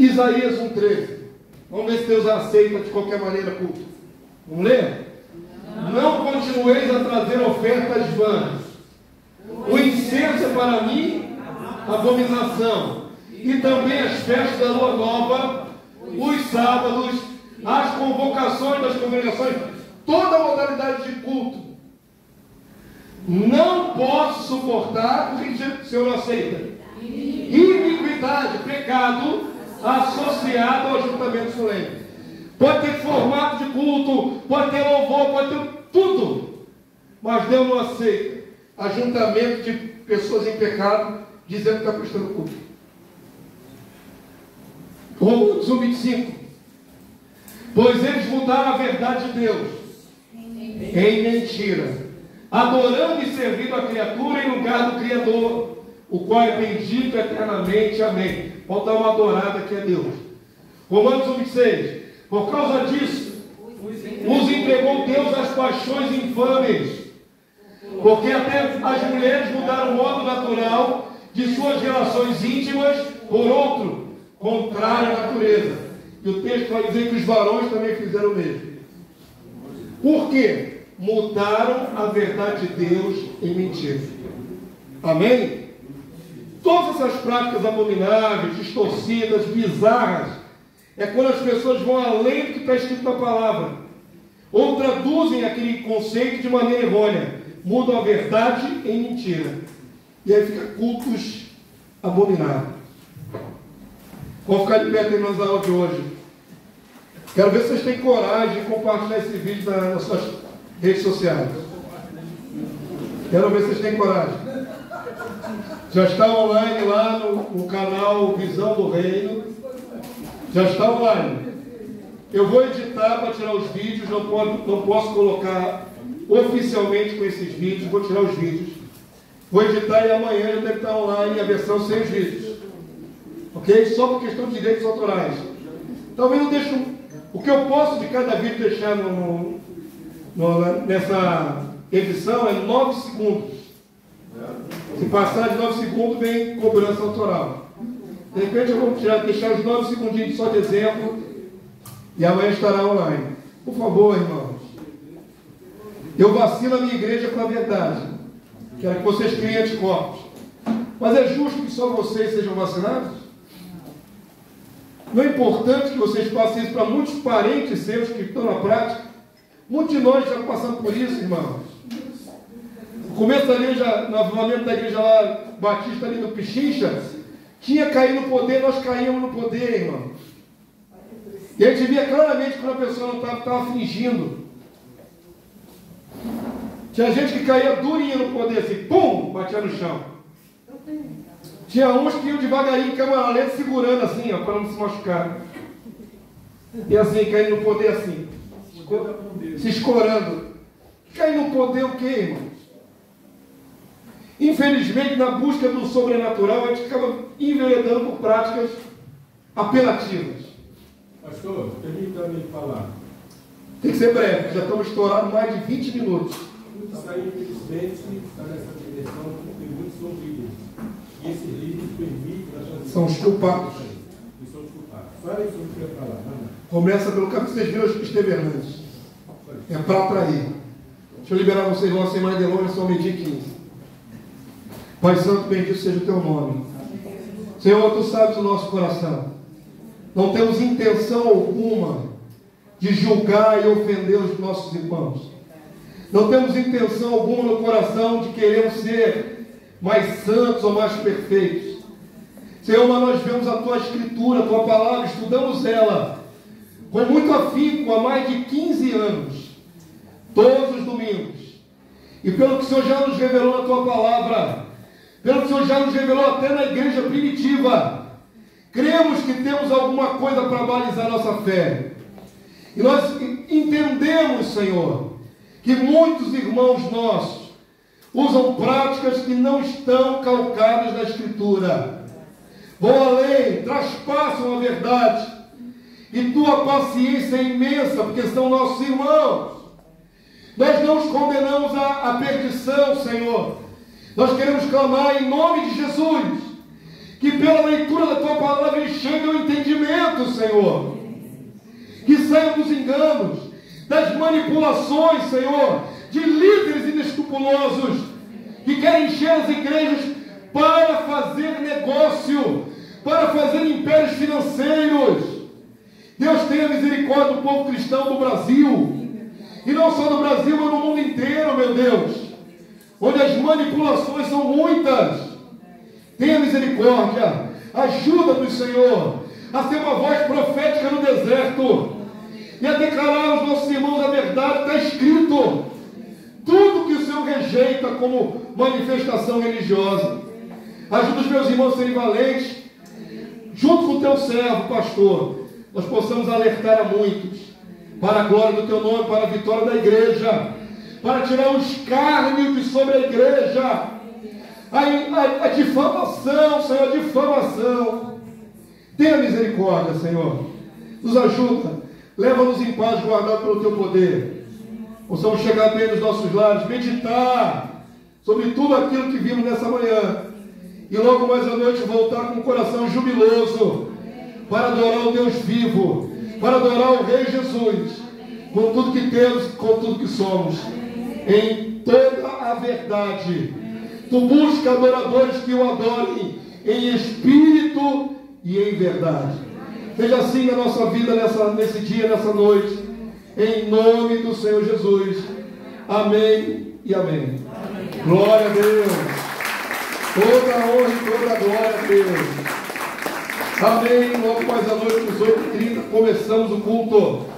Isaías 1,13. Vamos ver se Deus aceita de qualquer maneira culto. Vamos ler? Não continueis a trazer ofertas vãs. O incenso é para mim abominação. E também as festas da lua nova, os sábados, as convocações das congregações, toda modalidade de culto. Não posso suportar o que o Senhor não aceita. Iniquidade, pecado associado ao ajuntamento solene. Pode ter formato de culto, pode ter louvor, pode ter tudo. Mas Deus não aceita ajuntamento de pessoas em pecado dizendo que está prestando culto. Romanos 1, 25. Pois eles mudaram a verdade de Deus em mentira, adorando e servindo a criatura em lugar do Criador, o qual é bendito eternamente. Amém. Vamos dar uma adorada aqui a Deus. Romanos 1, 26. Por causa disso, nos entregou Deus às paixões infames, porque até as mulheres mudaram o modo natural de suas relações íntimas por outro, contrário à natureza. E o texto vai dizer que os varões também fizeram o mesmo. Por quê? Mudaram a verdade de Deus em mentira. Amém? Todas essas práticas abomináveis, distorcidas, bizarras, é quando as pessoas vão além do que está escrito na palavra, ou traduzem aquele conceito de maneira errônea, mudam a verdade em mentira. E aí fica cultos abomináveis. Vamos ficar de pé terminando a aula de hoje. Quero ver se vocês têm coragem de compartilhar esse vídeo nas suas redes sociais. Quero ver se vocês têm coragem. Já está online lá no, no canal Visão do Reino. Já está online. Eu vou editar para tirar os vídeos, não, não posso colocar oficialmente com esses vídeos, vou tirar os vídeos. Vou editar e amanhã já deve estar online a versão sem os vídeos. Ok? Só por questão de direitos autorais. Talvez eu deixe o que eu posso de cada vídeo deixar no, no, nessa edição é 9 segundos. Se passar de 9 segundos, vem cobrança autoral. De repente eu vou tirar, deixar os 9 segundinhos só de exemplo e amanhã estará online. Por favor, irmãos. Eu vacilo a minha igreja com a verdade. Quero que vocês criem anticorpos. Mas é justo que só vocês sejam vacinados? Não é importante que vocês passem isso para muitos parentes seus que estão na prática? Muitos de nós já passamos por isso, irmãos. No começo da igreja, no avivamento da igreja lá, Batista ali do Pichincha, tinha caído no poder, nós caímos no poder, irmãos. E a gente via claramente quando a pessoa não estava fingindo. Tinha gente que caía durinha no poder, assim, pum, batia no chão. Tinha uns que iam devagarinho, câmera lenta, segurando assim, ó, para não se machucar. E assim, caindo no poder assim, se escorando. Cair no poder o quê, irmãos? Infelizmente, na busca do sobrenatural, a gente acaba enveredando por práticas apelativas. Pastor, permita-me falar. Tem que ser breve, já estamos estourando mais de 20 minutos. Isso aí, infelizmente, está nessa direção porque muitos são líderes. E esses líderes permitem a. São os culpados. E são os culpados. Fala isso que eu quero falar. Começa pelo capítulo, vocês viram Esteve Hernandes. É para atrair. Deixa eu liberar vocês lá sem mais delongas, meio-dia e 15. Pai Santo, bendito seja o teu nome. Senhor, tu sabes o nosso coração. Não temos intenção alguma de julgar e ofender os nossos irmãos. Não temos intenção alguma no coração de querer ser mais santos ou mais perfeitos. Senhor, mas nós vemos a tua escritura, a tua palavra, estudamos ela com muito afinco há mais de 15 anos, todos os domingos. E pelo que o Senhor já nos revelou na tua palavra, pelo que o Senhor já nos revelou até na igreja primitiva, cremos que temos alguma coisa para balizar nossa fé. E nós entendemos, Senhor, que muitos irmãos nossos usam práticas que não estão calcadas na Escritura. Vão além, traspassam a verdade. E tua paciência é imensa, porque são nossos irmãos. Nós não os condenamos à perdição, Senhor. Nós queremos clamar em nome de Jesus. Que pela leitura da tua palavra eles cheguem ao entendimento, Senhor. Que saiam dos enganos, das manipulações, Senhor, de líderes inescrupulosos que querem encher as igrejas para fazer negócio, para fazer impérios financeiros. Deus tenha misericórdia do povo cristão do Brasil. E não só no Brasil, mas no mundo inteiro, meu Deus. Onde as manipulações são muitas. Tenha misericórdia. Ajuda-nos, Senhor, a ser uma voz profética no deserto e a declarar aos nossos irmãos a verdade. Está escrito. Tudo que o Senhor rejeita como manifestação religiosa. Ajuda os meus irmãos a serem valentes, junto com o teu servo, pastor. Nós possamos alertar a muitos para a glória do teu nome, para a vitória da igreja, para tirar o escárnio de sobre a igreja, a, a, a difamação, Senhor, a difamação. Tenha misericórdia, Senhor. Nos ajuda. Leva-nos em paz, guardado pelo teu poder. Possamos chegar bem nos nossos lares, meditar sobre tudo aquilo que vimos nessa manhã. E logo mais à noite voltar com o coração jubiloso para adorar o Deus vivo, para adorar o Rei Jesus, com tudo que temos, com tudo que somos, em toda a verdade. Tu busca adoradores que o adorem em espírito e em verdade. Seja assim a nossa vida nessa, nesse dia, nessa noite, em nome do Senhor Jesus. Amém e amém. amém. Glória a Deus. Toda a honra e toda a glória a Deus. Amém. Logo mais à noite, às 8h30, começamos o culto.